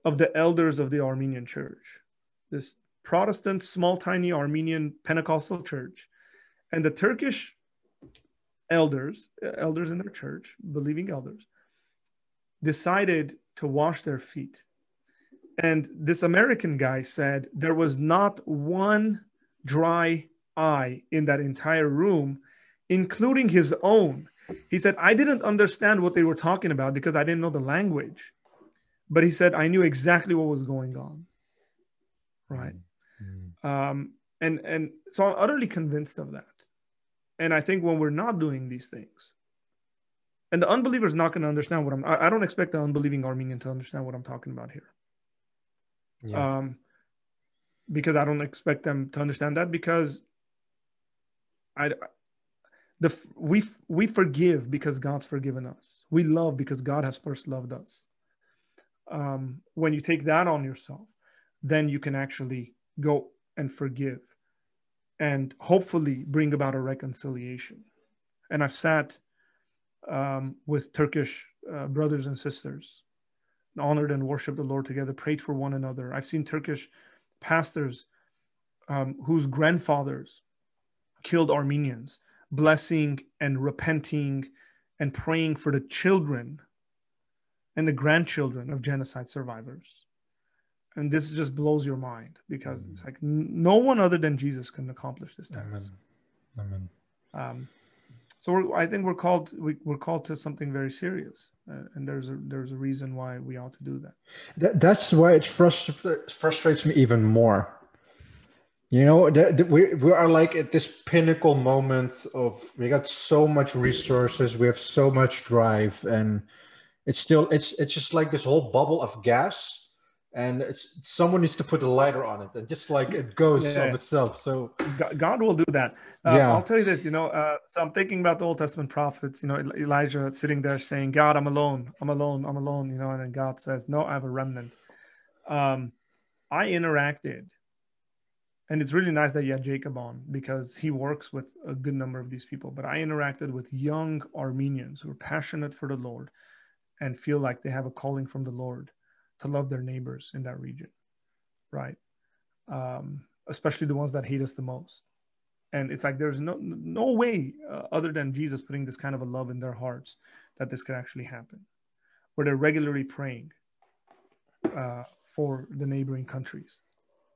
of the elders of the Armenian church, this Protestant, small, tiny Armenian Pentecostal church. And the Turkish elders, elders in their church, believing elders, decided to wash their feet. And this American guy said there was not one dry eye in that entire room, including his own. He said, I didn't understand what they were talking about because I didn't know the language. But he said, I knew exactly what was going on. Right. Mm. Um, and, and so I'm utterly convinced of that. And I think when we're not doing these things, and the unbeliever is not going to understand what I'm, I, I don't expect the unbelieving Armenian to understand what I'm talking about here. Yeah. Um, because I don't expect them to understand that because I, the we we forgive because God's forgiven us. We love because God has first loved us. Um, when you take that on yourself, then you can actually go and forgive and hopefully bring about a reconciliation. And I've sat um, with Turkish uh, brothers and sisters, honored and worshiped the Lord together, prayed for one another. I've seen Turkish pastors um, whose grandfathers killed Armenians, blessing and repenting and praying for the children and the grandchildren of genocide survivors and this just blows your mind because it's like no one other than Jesus can accomplish this task. Amen. Amen. Um, so I think we're called we, we're called to something very serious, uh, and there's a there's a reason why we ought to do that. That, that's why it frustra- frustrates me even more. You know, that, that we, we are like at this pinnacle moment of we got so much resources, we have so much drive, and it's still it's it's just like this whole bubble of gas and it's someone needs to put a lighter on it and just like it goes Yeah. of itself so God, God will do that. Uh, Yeah. I'll tell you this. You know, uh, so I'm thinking about the Old Testament prophets. You know, Elijah sitting there saying, "God, I'm alone. I'm alone. I'm alone." You know, and then God says, "No, I have a remnant." Um, I interacted, and it's really nice that you had Jacob on because he works with a good number of these people. But I interacted with young Armenians who are passionate for the Lord and feel like they have a calling from the Lord to love their neighbors in that region, right? Um, especially the ones that hate us the most. And it's like there's no no way uh, other than Jesus putting this kind of a love in their hearts that this could actually happen, where they're regularly praying uh, for the neighboring countries.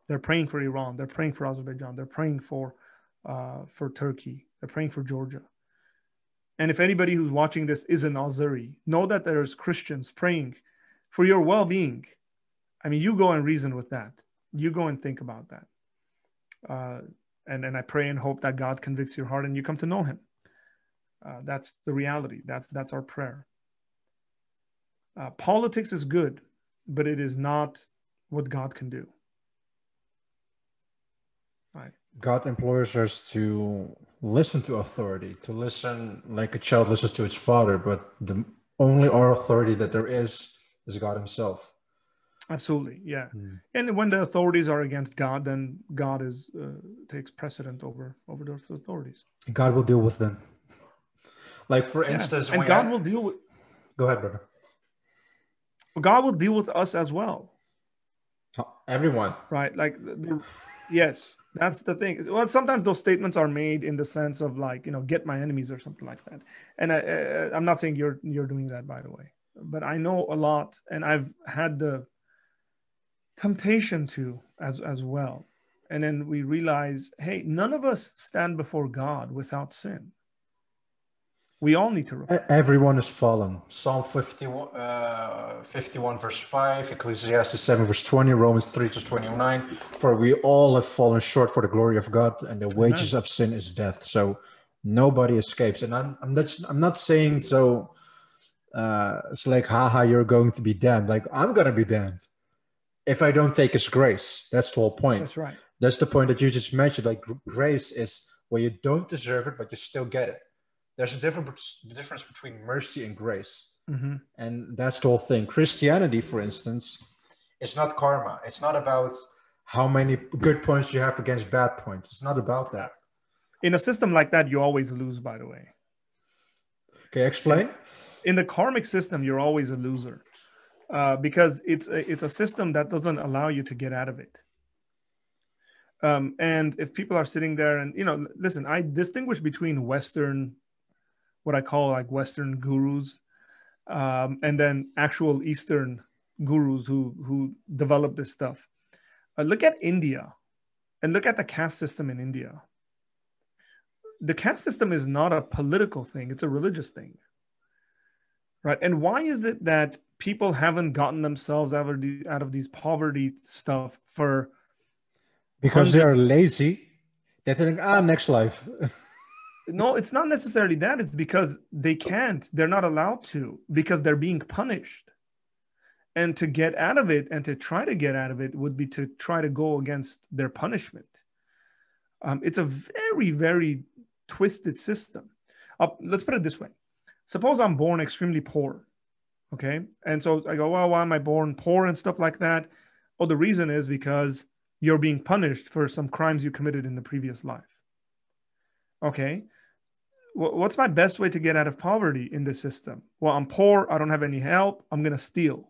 They're praying for Iran. They're praying for Azerbaijan. They're praying for uh, for Turkey. They're praying for Georgia. And if anybody who's watching this is an Azeri, know that there's Christians praying for your well-being. I mean, you go and reason with that. You go and think about that. Uh, and and I pray and hope that God convicts your heart and you come to know Him. Uh, that's the reality. That's that's our prayer. Uh, politics is good, but it is not what God can do. Right. god implores us to listen to authority to listen like a child listens to its father but the only our authority that there is is god himself Absolutely, yeah. Mm. And when the authorities are against God, then God is uh, takes precedent over over those authorities. God will deal with them like for Yeah. instance and God I- will deal with go ahead brother God will deal with us as well. Everyone. Right. Like, the, yes, that's the thing. Well, sometimes those statements are made in the sense of like, you know, get my enemies or something like that. And I, I, I'm not saying you're you're doing that, by the way, but I know a lot, and I've had the temptation to as as well. And then we realize, hey, none of us stand before God without sin. We all need to repent. Everyone is fallen. Psalm 51, uh, 51 verse 5, Ecclesiastes 7 verse 20, Romans 3 to 29. For we all have fallen short for the glory of God, and the wages Amen. of sin is death. So nobody escapes. And I'm, I'm, not, I'm not saying so, uh, it's like, haha, you're going to be damned. Like, I'm going to be damned if I don't take his grace. That's the whole point. That's right. That's the point that you just mentioned. Like, grace is where you don't deserve it, but you still get it there's a different difference between mercy and grace. Mm-hmm. And that's the whole thing. Christianity, for instance, it's not karma. It's not about how many good points you have against bad points. It's not about that. In a system like that, you always lose, by the way. Okay, explain. In the karmic system, you're always a loser uh, because it's a, it's a system that doesn't allow you to get out of it. Um, and if people are sitting there and, you know, listen, I distinguish between Western what I call like Western gurus, um, and then actual Eastern gurus who who develop this stuff. Uh, look at India, and look at the caste system in India. The caste system is not a political thing; it's a religious thing, right? And why is it that people haven't gotten themselves out of, the, out of these poverty stuff for? Because they are lazy. They think, ah, next life. no it's not necessarily that it's because they can't they're not allowed to because they're being punished and to get out of it and to try to get out of it would be to try to go against their punishment um, it's a very very twisted system uh, let's put it this way suppose i'm born extremely poor okay and so i go well why am i born poor and stuff like that oh the reason is because you're being punished for some crimes you committed in the previous life okay what's my best way to get out of poverty in this system? Well, I'm poor. I don't have any help. I'm going to steal.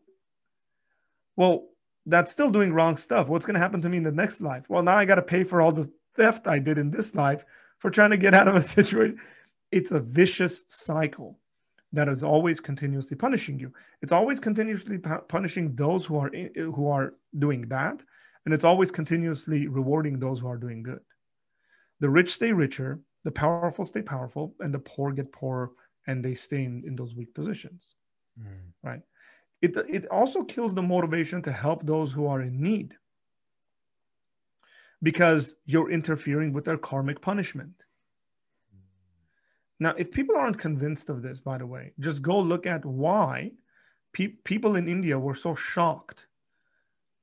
Well, that's still doing wrong stuff. What's going to happen to me in the next life? Well, now I got to pay for all the theft I did in this life for trying to get out of a situation. It's a vicious cycle that is always continuously punishing you. It's always continuously punishing those who are in, who are doing bad, and it's always continuously rewarding those who are doing good. The rich stay richer, the powerful stay powerful and the poor get poorer and they stay in, in those weak positions mm. right it, it also kills the motivation to help those who are in need because you're interfering with their karmic punishment now if people aren't convinced of this by the way just go look at why pe- people in india were so shocked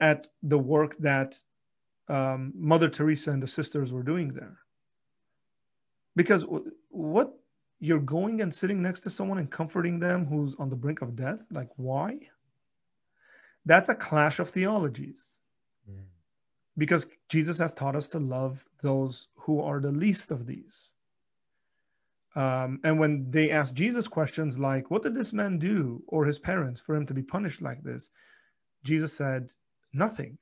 at the work that um, mother teresa and the sisters were doing there. Because what you're going and sitting next to someone and comforting them who's on the brink of death like why? That's a clash of theologies. Mm. because jesus has taught us to love those who are the least of these um, and when they ask jesus questions like what did this man do or his parents for him to be punished like this jesus said nothing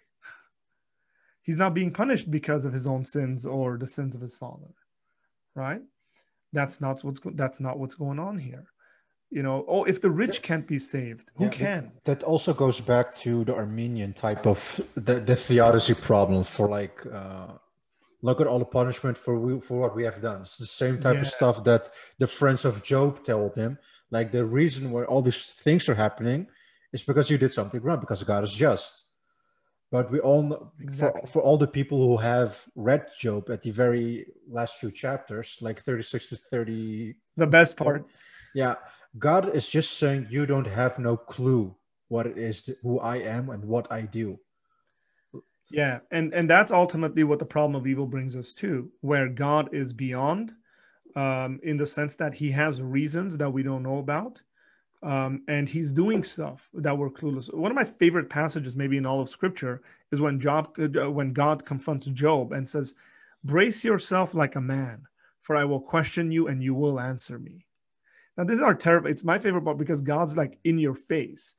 he's not being punished because of his own sins or the sins of his father right? That's not what's that's not what's going on here. You know, oh, if the rich can't be saved, who yeah, can? That also goes back to the Armenian type of the, the theodicy problem for like uh, look at all the punishment for we, for what we have done. It's the same type yeah. of stuff that the friends of Job told him. Like the reason why all these things are happening is because you did something wrong, because God is just. But we all know, exactly. for, for all the people who have read Job at the very last few chapters, like 36 to 30. The best part. Yeah. God is just saying, you don't have no clue what it is, to, who I am and what I do. Yeah. And, and that's ultimately what the problem of evil brings us to, where God is beyond um, in the sense that he has reasons that we don't know about um, and he's doing stuff that we're clueless. One of my favorite passages, maybe in all of Scripture, is when Job, uh, when God confronts Job and says, "Brace yourself like a man, for I will question you, and you will answer me." Now, this is our terrible. It's my favorite part because God's like in your face,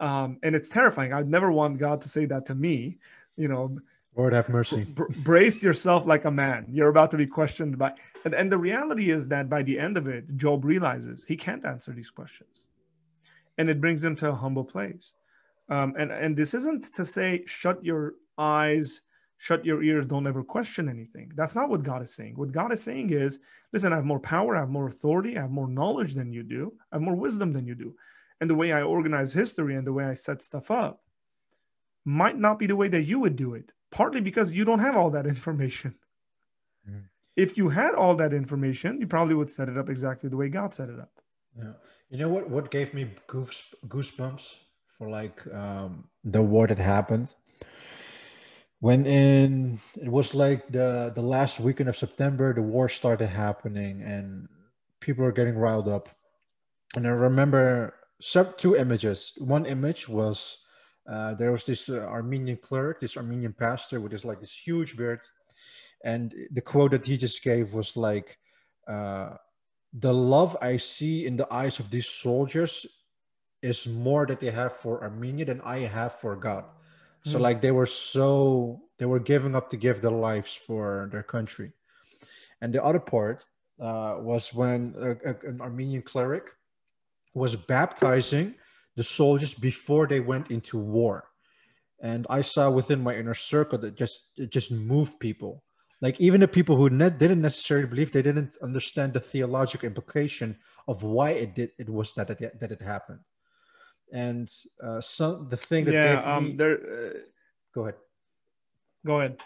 Um, and it's terrifying. I'd never want God to say that to me. You know, Lord have mercy. br- brace yourself like a man. You're about to be questioned by. And, and the reality is that by the end of it, Job realizes he can't answer these questions, and it brings him to a humble place. Um, and and this isn't to say shut your eyes, shut your ears, don't ever question anything. That's not what God is saying. What God is saying is, listen, I have more power, I have more authority, I have more knowledge than you do, I have more wisdom than you do, and the way I organize history and the way I set stuff up might not be the way that you would do it. Partly because you don't have all that information. Mm. If you had all that information, you probably would set it up exactly the way God set it up. Yeah. You know what? What gave me goose, goosebumps for like um, the war that happened when in it was like the the last weekend of September, the war started happening and people were getting riled up. And I remember sub two images. One image was uh, there was this uh, Armenian cleric, this Armenian pastor with this like this huge beard, and the quote that he just gave was like, uh, "The love I see in the eyes of these soldiers is more that they have for Armenia than I have for God." So Hmm. like they were so they were giving up to give their lives for their country, and the other part uh, was when a, a- an Armenian cleric was baptizing the soldiers before they went into war, and I saw within my inner circle that just it just moved people. Like even the people who ne- didn't necessarily believe, they didn't understand the theological implication of why it did it was that it, that it happened. And uh, some the thing that yeah, um, me, there. Uh, go ahead. go ahead.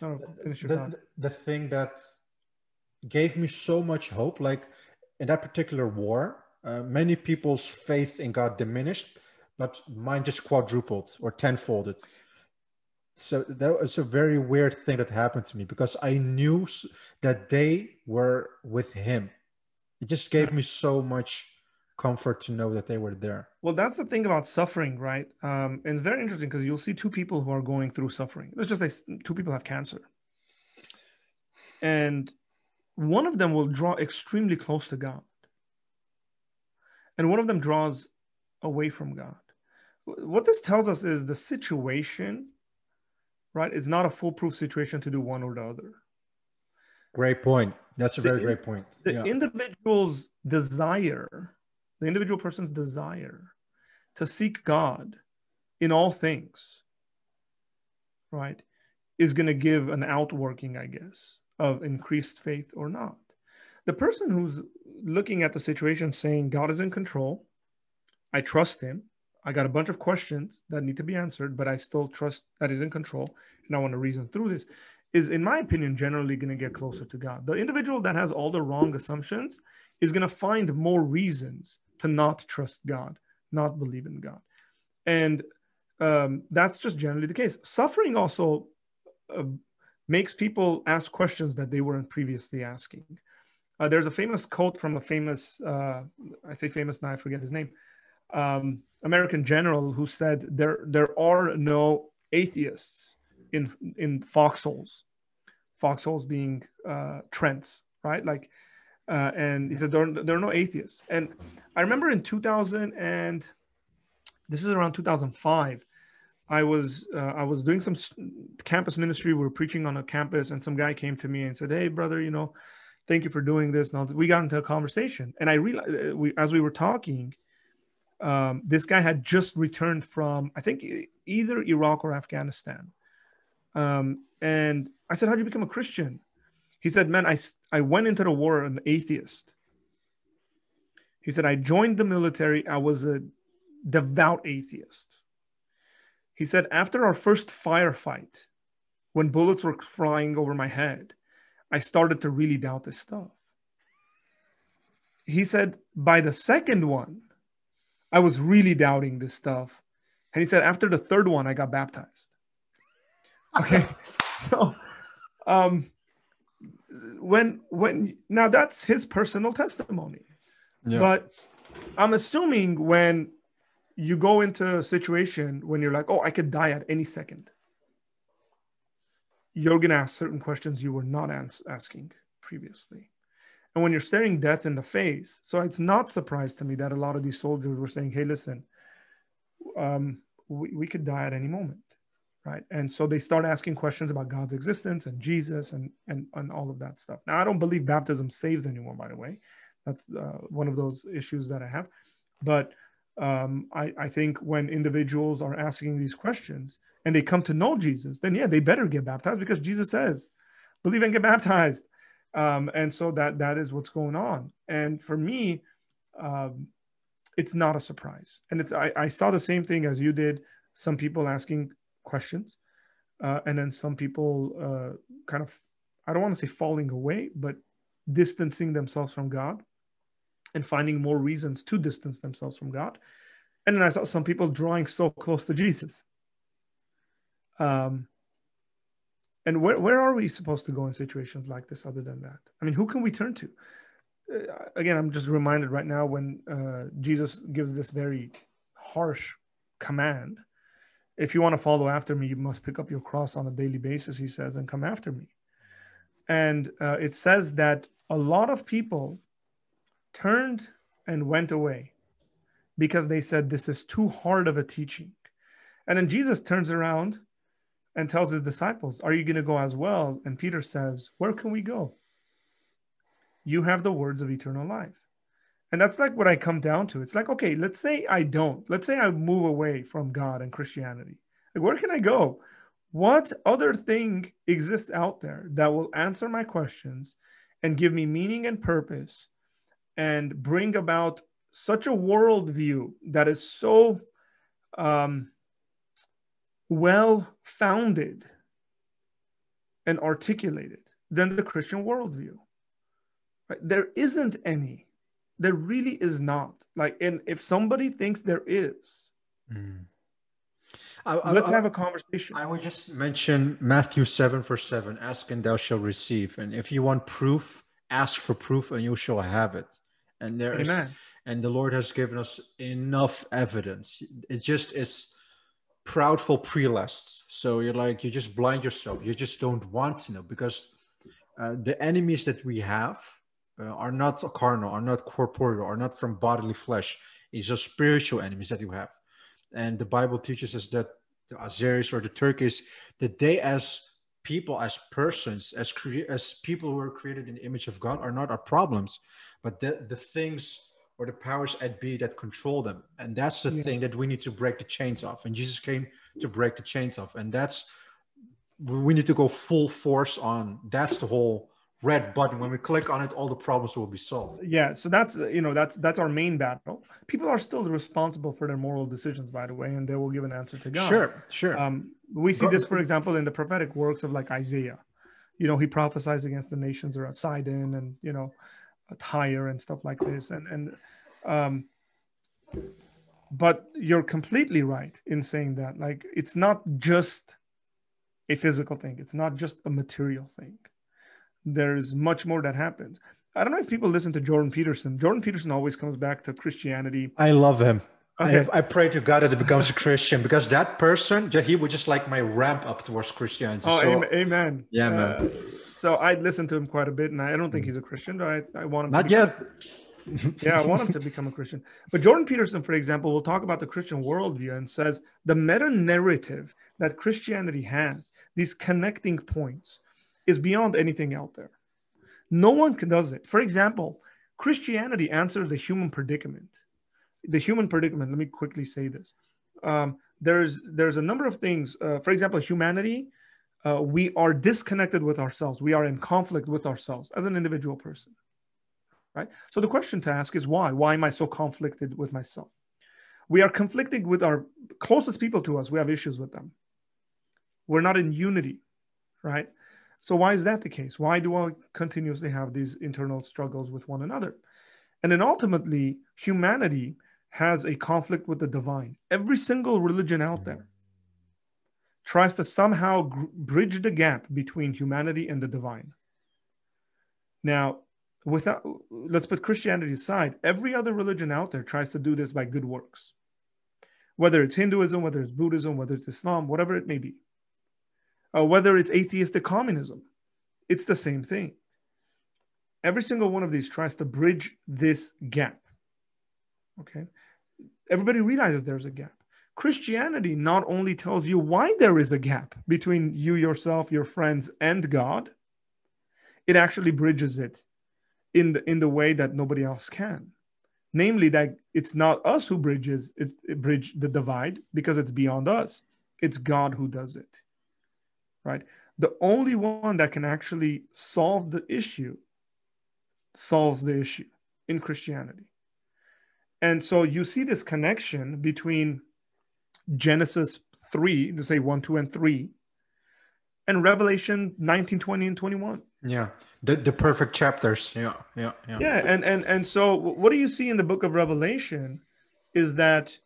No, finish your the, thought. the, the thing that gave me so much hope like in that particular war uh, many people's faith in god diminished but mine just quadrupled or tenfolded so that was a very weird thing that happened to me because i knew that they were with him it just gave me so much comfort to know that they were there Well, that's the thing about suffering, right? Um, and it's very interesting because you'll see two people who are going through suffering. Let's just say two people have cancer. And one of them will draw extremely close to God. And one of them draws away from God. What this tells us is the situation, right, is not a foolproof situation to do one or the other. great point that's a very in- great point the yeah individual's desire, the individual person's desire to seek God in all things, right, is going to give an outworking, I guess, of increased faith or not. The person who's looking at the situation saying, God is in control, I trust him. I got a bunch of questions that need to be answered, but I still trust that he's in control and I want to reason through this is, in my opinion, generally going to get closer to God. The individual that has all the wrong assumptions is going to find more reasons to not trust God, not believe in God. And um, that's just generally the case. Suffering also uh, makes people ask questions that they weren't previously asking. Uh, there's a famous quote from a famous, uh, I say famous now, I forget his name, um, American general who said, there, there are no atheists in in foxholes. Foxholes being uh trents right? Like uh and he said there are, there are no atheists. And i remember in 2000 and this is around 2005 i was uh, i was doing some campus ministry. We were preaching on a campus and some guy came to me and said hey brother you know thank you for doing this and we got into a conversation and i realized we as we were talking um, this guy had just returned from i think either iraq or afghanistan um, and I said, How'd you become a Christian? He said, Man, I I went into the war an atheist. He said, I joined the military. I was a devout atheist. He said, After our first firefight, when bullets were flying over my head, I started to really doubt this stuff. He said, By the second one, I was really doubting this stuff. And he said, After the third one, I got baptized. Okay. so um when when now that's his personal testimony yeah but i'm assuming when you go into a situation when you're like oh i could die at any second you're going to ask certain questions you were not ans- asking previously and when you're staring death in the face so it's not surprise to me that a lot of these soldiers were saying hey listen um, we, we could die at any moment, right? And so they start asking questions about God's existence and Jesus and and and all of that stuff. Now, I don't believe baptism saves anyone, by the way. That's uh, one of those issues that I have, but um, I, I think when individuals are asking these questions and they come to know Jesus, then yeah, they better get baptized because Jesus says, "Believe and get baptized." Um, and so that that is what's going on. And for me, um, it's not a surprise. And it's I, I, saw the same thing as you did. Some people asking questions, uh, and then some people uh, kind of I don't want to say falling away, but distancing themselves from God and finding more reasons to distance themselves from God. And then I saw some people drawing so close to Jesus. Um, and where, where are we supposed to go in situations like this other than that? I mean, who can we turn to? Uh, again, I'm just reminded right now when uh, Jesus gives this very harsh command if you want to follow after me, you must pick up your cross on a daily basis, he says, and come after me. And uh, it says that a lot of people turned and went away because they said, This is too hard of a teaching. And then Jesus turns around and tells his disciples, Are you going to go as well? And Peter says, Where can we go? You have the words of eternal life. And that's like what I come down to. It's like, okay, let's say I don't. Let's say I move away from God and Christianity. Like, where can I go? What other thing exists out there that will answer my questions and give me meaning and purpose and bring about such a worldview that is so um, well founded and articulated than the Christian worldview? Right? There isn't any there really is not. Like, and if somebody thinks there is, mm. I, I, let's I, have a conversation. I would just mention Matthew 7 for 7 ask and thou shalt receive. And if you want proof, ask for proof and you shall have it. And there Amen. is, and the Lord has given us enough evidence. It just is proudful prelest. So you're like, you just blind yourself. You just don't want to know because uh, the enemies that we have uh, are not carnal, are not corporeal, are not from bodily flesh. It's just spiritual enemies that you have. And the Bible teaches us that the Azeris or the Turkish, that they as people, as persons, as cre- as people who are created in the image of God, are not our problems, but the, the things or the powers at be that control them. And that's the yeah. thing that we need to break the chains off. And Jesus came to break the chains off. And that's we need to go full force on. That's the whole red button when we click on it all the problems will be solved yeah so that's you know that's that's our main battle people are still responsible for their moral decisions by the way and they will give an answer to god sure sure um, we see this for example in the prophetic works of like isaiah you know he prophesies against the nations around sidon and you know tyre and stuff like this and and um but you're completely right in saying that like it's not just a physical thing it's not just a material thing there's much more that happens. I don't know if people listen to Jordan Peterson. Jordan Peterson always comes back to Christianity. I love him. Okay. I, I, pray to God that he becomes a Christian because that person, he would just like my ramp up towards Christianity. Oh, so, amen. Yeah, man. Uh, so I listen to him quite a bit, and I don't think he's a Christian, but I, I want him. Not yet. yeah, I want him to become a Christian. But Jordan Peterson, for example, will talk about the Christian worldview and says the meta narrative that Christianity has, these connecting points, is beyond anything out there. No one does it. For example, Christianity answers the human predicament. The human predicament. Let me quickly say this. Um, there's there's a number of things. Uh, for example, humanity. Uh, we are disconnected with ourselves. We are in conflict with ourselves as an individual person. Right. So the question to ask is why? Why am I so conflicted with myself? We are conflicting with our closest people to us. We have issues with them. We're not in unity. Right. So why is that the case? Why do I continuously have these internal struggles with one another? And then ultimately, humanity has a conflict with the divine. Every single religion out there tries to somehow gr- bridge the gap between humanity and the divine. Now, without let's put Christianity aside, every other religion out there tries to do this by good works. Whether it's Hinduism, whether it's Buddhism, whether it's Islam, whatever it may be uh, whether it's atheistic communism, it's the same thing. Every single one of these tries to bridge this gap. Okay. Everybody realizes there's a gap. Christianity not only tells you why there is a gap between you yourself, your friends, and God, it actually bridges it in the in the way that nobody else can. Namely, that it's not us who bridges it, it bridge the divide because it's beyond us. It's God who does it. Right? The only one that can actually solve the issue solves the issue in Christianity. And so you see this connection between Genesis 3, to say 1, 2, and 3, and Revelation 19, 20, and 21. Yeah. The, the perfect chapters. Yeah. Yeah. Yeah. Yeah. And, and, and so what do you see in the book of Revelation is that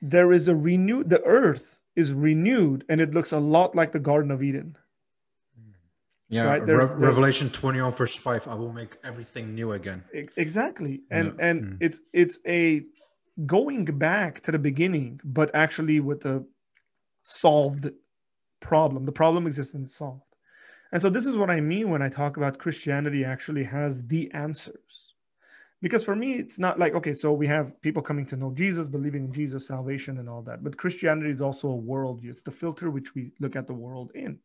there is a renewed, the earth is renewed and it looks a lot like the Garden of Eden. Yeah, right? Re- Revelation 21 verse 5 I will make everything new again. Exactly. And yeah. and mm. it's it's a going back to the beginning but actually with a solved problem. The problem exists and it's solved. And so this is what I mean when I talk about Christianity actually has the answers. Because for me it's not like okay, so we have people coming to know Jesus, believing in Jesus, salvation and all that. But Christianity is also a worldview. It's the filter which we look at the world in.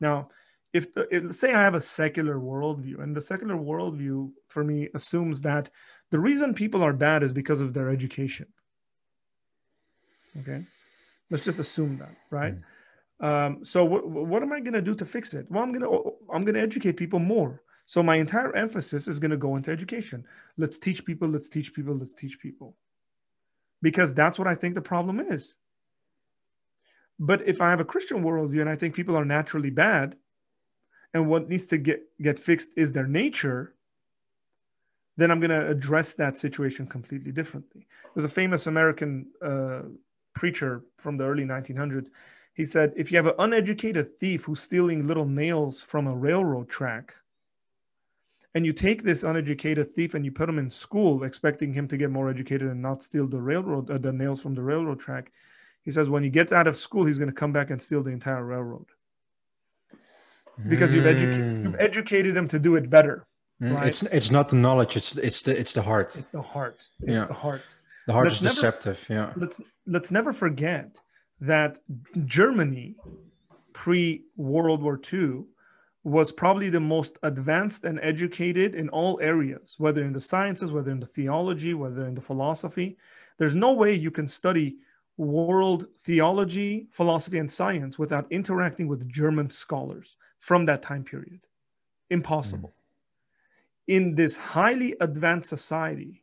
Now, if, the, if say I have a secular worldview, and the secular worldview for me assumes that the reason people are bad is because of their education. Okay, let's just assume that, right? Mm. Um, so what what am I going to do to fix it? Well, I'm gonna I'm gonna educate people more. So my entire emphasis is going to go into education. Let's teach people. Let's teach people. Let's teach people, because that's what I think the problem is. But if I have a Christian worldview and I think people are naturally bad, and what needs to get get fixed is their nature then i'm going to address that situation completely differently. There's a famous american uh, preacher from the early 1900s he said if you have an uneducated thief who's stealing little nails from a railroad track and you take this uneducated thief and you put him in school expecting him to get more educated and not steal the railroad uh, the nails from the railroad track he says when he gets out of school he's going to come back and steal the entire railroad because mm. you've, edu- you've educated them to do it better. Mm. Right? It's it's not the knowledge. It's it's the it's the heart. It's the heart. It's yeah. the heart. The heart let's is deceptive. yeah. Let's let's never forget that Germany pre World War II was probably the most advanced and educated in all areas, whether in the sciences, whether in the theology, whether in the philosophy. There's no way you can study world theology, philosophy, and science without interacting with German scholars from that time period. Impossible. Mm. In this highly advanced society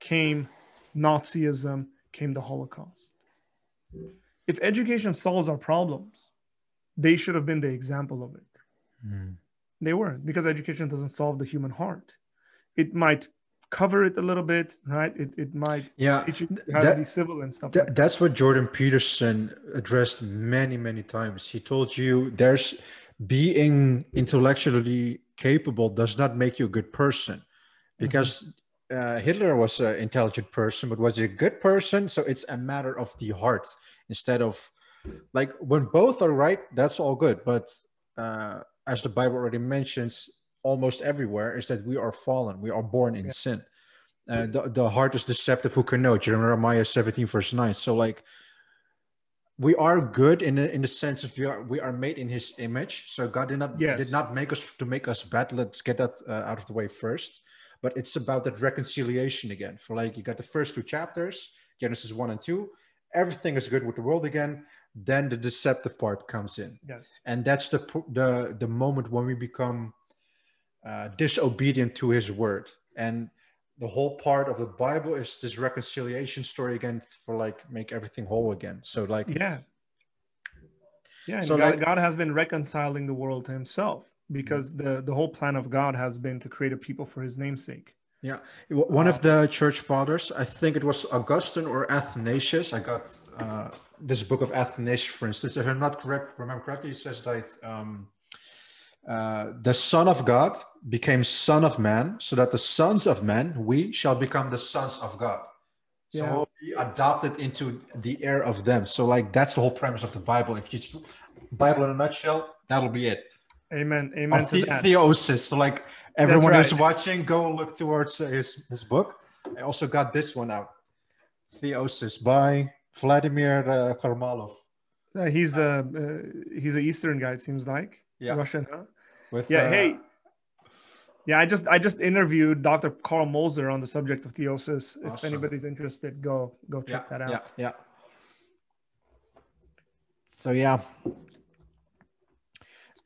came Nazism, came the Holocaust. If education solves our problems, they should have been the example of it. Mm. They weren't because education doesn't solve the human heart. It might cover it a little bit, right? It, it might yeah, teach you how that, to be civil and stuff. That, like that's what Jordan Peterson addressed many, many times. He told you there's being intellectually capable does not make you a good person because mm-hmm. uh, Hitler was an intelligent person, but was he a good person? So it's a matter of the heart instead of like when both are right, that's all good. But uh, as the Bible already mentions, almost everywhere is that we are fallen, we are born in yeah. sin. Uh, the, the heart is deceptive, who can know? Jeremiah 17, verse 9. So, like, we are good in the, in the sense of we are we are made in his image. So god did not yes. did not make us to make us bad. Let's get that uh, out of the way first. But it's about that reconciliation again. For like you got the first two chapters genesis 1 and 2 everything is good with the world again. Then the deceptive part comes in. Yes. And that's the the the moment when we become uh, disobedient to his word. And the whole part of the bible is this reconciliation story again for like make everything whole again. So like yeah. Yeah so god, like, god has been reconciling the world to himself because the the whole plan of god has been to create a people for his namesake. Yeah. One uh, of the church fathers i think it was augustine or athanasius i got uh, this book of athanasius for instance. If i'm not correct remember correctly he says that um, uh, the Son of God became Son of Man, so that the sons of men, we shall become the sons of God. So yeah. we adopted into the heir of them. So like that's the whole premise of the Bible. If you Bible in a nutshell, that'll be it. Amen. Amen. The- theosis. So like everyone right. who's watching, go look towards uh, his his book. I also got this one out. Theosis by Vladimir uh, Karmalov. Uh, he's the uh, he's an Eastern guy. It seems like Yeah. Russian, huh? With, Yeah. uh, hey. Yeah, I just I just interviewed Dr. Carl Mosser on the subject of theosis. If anybody's interested, go go check yeah, that out. Yeah, yeah. So yeah,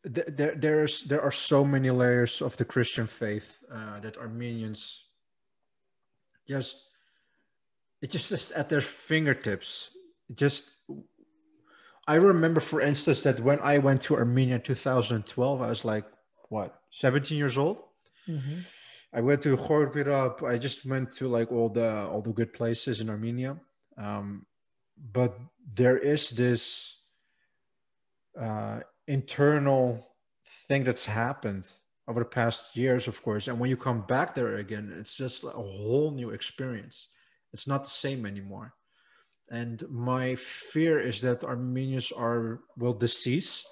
Th- there there's there are so many layers of the Christian faith uh, that Armenians just it just is at their fingertips. Just I remember, for instance, that when I went to Armenia in 2012, I was like what 17 years old. Mhm. I went to Khor Virap. I just went to like all the all the good places in Armenia. Um, but there is this uh, internal thing that's happened over the past years, of course. And when you come back there again, it's just like a whole new experience. It's not the same anymore. And my fear is that Armenians are will decease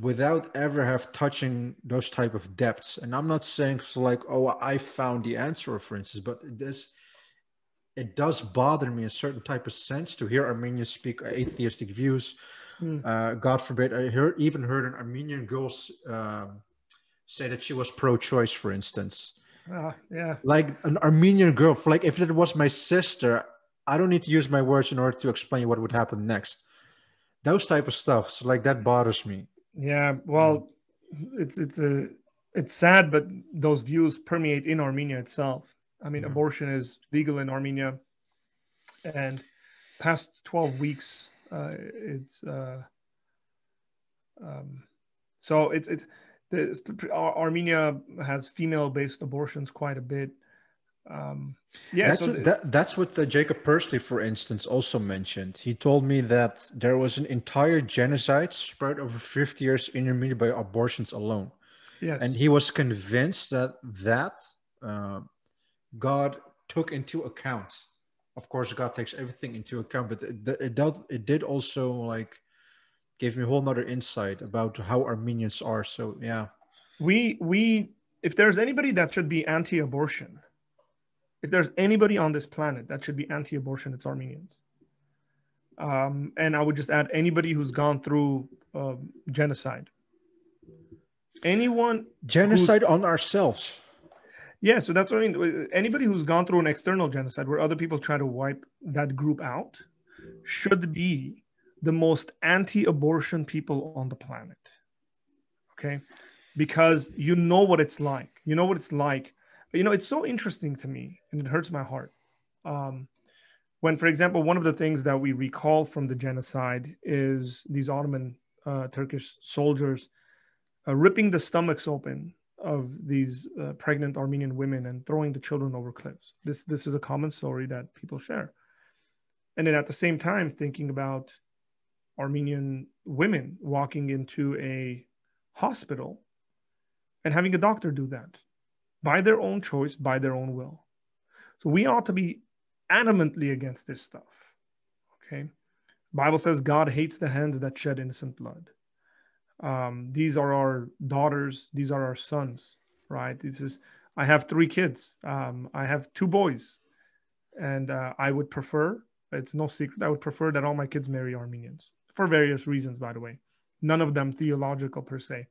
without ever have touching those type of depths. And i'm not saying so like oh i found the answer for instance but this it does bother me a certain type of sense to hear armenians speak atheistic views. Hmm. uh, god forbid i heard, even heard an armenian girl um, say that she was pro-choice for instance. Ah, yeah. like an armenian girl for like if it was my sister i don't need to use my words in order to explain what would happen next. Those type of stuff so like that bothers me Yeah, well, it's it's a it's sad, but those views permeate in Armenia itself. I mean, Mhm. abortion is legal in Armenia, and past twelve weeks, uh, it's uh, um, so it's it's the Ar- Armenia has female-based abortions quite a bit. Um, yeah, that's so what, that, that's what uh, Jacob Persley, for instance, also mentioned. He told me that there was an entire genocide spread over 50 years in Armenia by abortions alone, yes, and he was convinced that that uh, God took into account. Of course, God takes everything into account, but it, it, did, it did also like gave me a whole nother insight about how Armenians are. So yeah, we we if there's anybody that should be anti-abortion if there's anybody on this planet that should be anti-abortion it's armenians. Um, and i would just add anybody who's gone through uh, genocide. Anyone genocide on ourselves. yeah so that's what i mean. Anybody who's gone through an external genocide where other people try to wipe that group out should be the most anti-abortion people on the planet okay? Because you know what it's like. You know what it's like you know it's so interesting to me and it hurts my heart. Um, when for example one of the things that we recall from the genocide is these ottoman uh, turkish soldiers uh, ripping the stomachs open of these uh, pregnant armenian women and throwing the children over cliffs. This this is a common story that people share. And then at the same time thinking about armenian women walking into a hospital and having a doctor do that by their own choice, by their own will. So we ought to be adamantly against this stuff. Okay. Bible says God hates the hands that shed innocent blood. Um, these are our daughters, these are our sons, right? This is I have three kids. Um, I have two boys. And uh, I would prefer, it's no secret, I would prefer that all my kids marry Armenians for various reasons, by the way. None of them theological per se.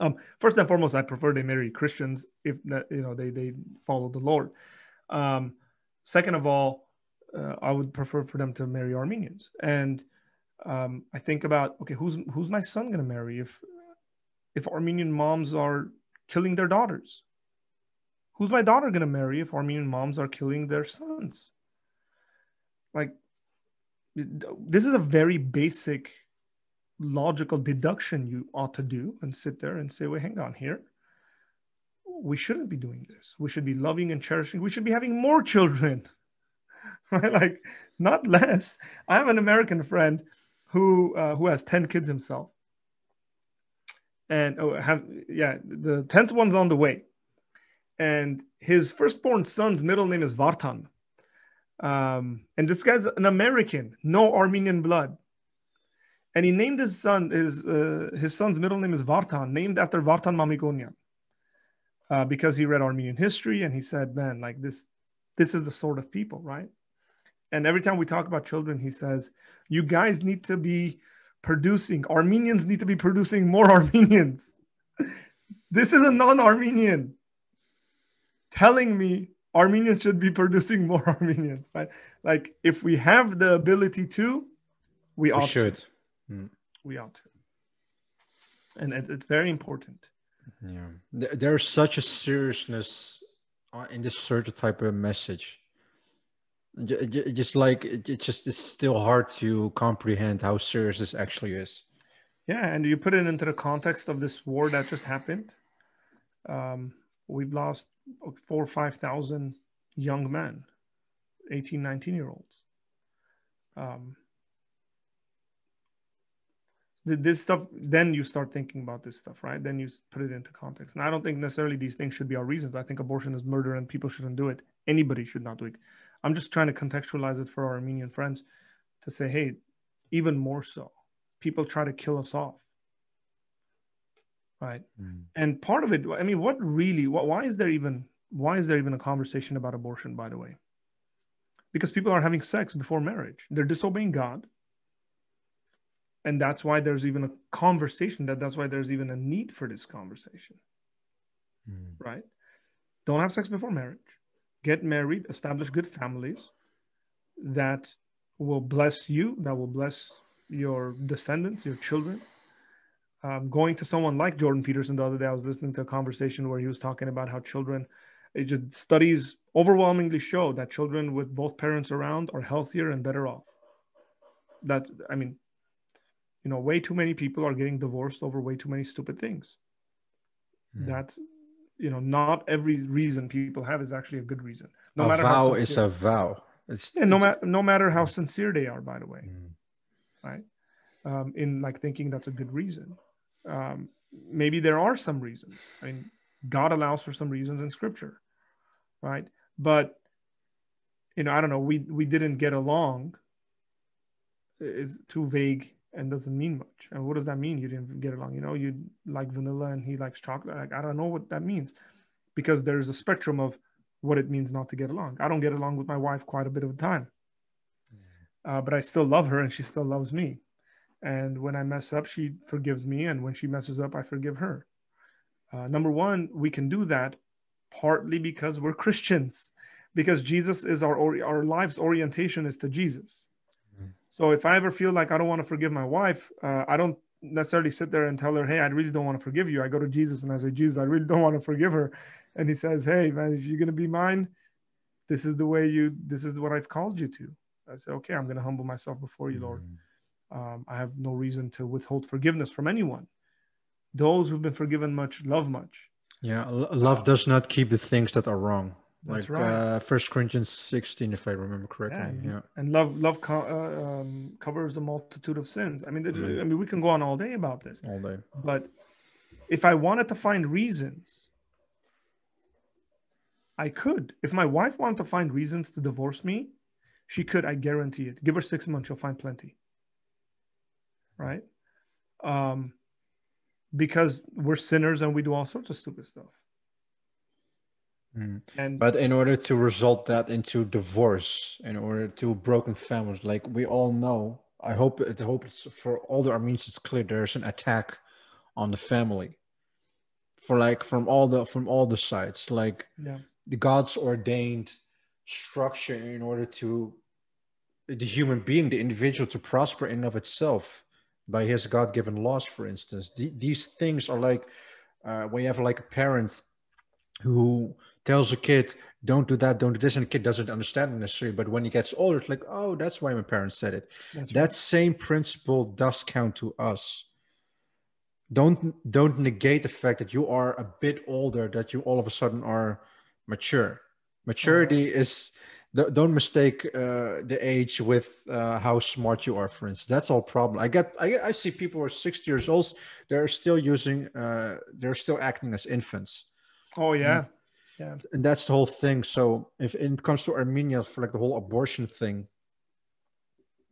Um, first and foremost, I prefer they marry Christians if you know they they follow the Lord. Um, second of all, uh, I would prefer for them to marry Armenians. And um, I think about okay, who's who's my son going to marry if if Armenian moms are killing their daughters? Who's my daughter going to marry if Armenian moms are killing their sons? Like this is a very basic logical deduction you ought to do and sit there and say, wait, hang on here. We shouldn't be doing this. We should be loving and cherishing. We should be having more children, right? Like not less. I have an American friend who uh, who has ten kids himself, and oh, have yeah, the tenth one's on the way, and his firstborn son's middle name is Vartan, um, and this guy's an American, no Armenian blood and he named his son his uh, his son's middle name is Vartan, named after Vartan Mamikonian, uh, because he read Armenian history and he said, "Man, like this, this is the sort of people, right?" And every time we talk about children, he says, "You guys need to be producing. Armenians need to be producing more Armenians." this is a non-Armenian telling me Armenians should be producing more Armenians, right? Like if we have the ability to, we, We ought should. Mm. We ought to. And it, it's very important. Yeah, There- there's such a seriousness uh, in this certain type of message. Ju- ju- Just like it just is still hard to comprehend how serious this actually is. Yeah, and you put it into the context of this war that just happened. Um, we've lost four or 5,000 young men, 18, 19 year olds. Um, this stuff, then you start thinking about this stuff, right? Then you put it into context. And I don't think necessarily these things should be our reasons. I think abortion is murder and people shouldn't do it. Anybody should not do it. I'm just trying to contextualize it for our Armenian friends to say, hey, even more so, people try to kill us off. Right mm-hmm. and part of it i mean what really what, why is there even why is there even a conversation about abortion by the way because people are having sex before marriage they're disobeying god and that's why there's even a conversation that that's why there's even a need for this conversation. Mm. right? Don't have sex before marriage. Get married establish good families that will bless you that will bless your descendants your children. Um, going to someone like jordan peterson the other day i was listening to a conversation where he was talking about how children it just studies overwhelmingly show that children with both parents around are healthier and better off. That i mean you know way too many people are getting divorced over way too many stupid things. Mm. that's you know not every reason people have is actually a good reason. No a matter vow how is sincere, a vow. It's yeah, no, ma- no matter how sincere they are by the way. Mm. right? Um, in like thinking that's a good reason. Um, maybe there are some reasons. I mean god allows for some reasons in scripture. Right? But you know i don't know we we didn't get along is too vague and doesn't mean much. And what does that mean? You didn't get along. You know you like vanilla and he likes chocolate. Like i don't know what that means because there's a spectrum of what it means not to get along. I don't get along with my wife quite a bit of the time uh, but i still love her and she still loves me. And when i mess up she forgives me. And when she messes up i forgive her. Uh, number one we can do that partly because we're christians because jesus is our our life's orientation is to jesus. So if i ever feel like i don't want to forgive my wife uh, i don't necessarily sit there and tell her hey i really don't want to forgive you i go to jesus and i say jesus i really don't want to forgive her and he says hey man if you're going to be mine this is the way you this is what i've called you to i say okay i'm going to humble myself before you lord Mm. um, I have no reason to withhold forgiveness from anyone. Those who've been forgiven much love much. Yeah, love does not keep the things that are wrong. That's like right. uh, First Corinthians 16, if I remember correctly. and, Yeah. and love love co- uh, um, covers a multitude of sins. I mean, Mhm. I mean, we can go on all day about this. all day. But if I wanted to find reasons, I could. If my wife wanted to find reasons to divorce me, she could. I guarantee it. Give her six months, she'll find plenty. Right? Um, because we're sinners and we do all sorts of stupid stuff. Mm. And But in order to result that into divorce, in order to broken families, like we all know, I hope I hope it's for all the Armenians it's clear there's an attack on the family. For like from all the from all the sides, like yeah, the God's ordained structure in order to the human being, the individual, to prosper in of itself by his God-given laws, for instance. The- these things are like uh, when you have like a parent who tells a kid, "Don't do that, don't do this," and the kid doesn't understand it necessarily. But when he gets older, it's like, "Oh, that's why my parents said it." that's that same principle does count to us. Don't don't negate the fact that you are a bit older that you all of a sudden are mature. Maturity is don't mistake uh, the age with uh, how smart you are for instance. That's all problem. I get i, I see people who are 60 years old they're still using uh, they're still acting as infants. Oh yeah, yeah. and that's the whole thing so if it comes to armenia for like the whole abortion thing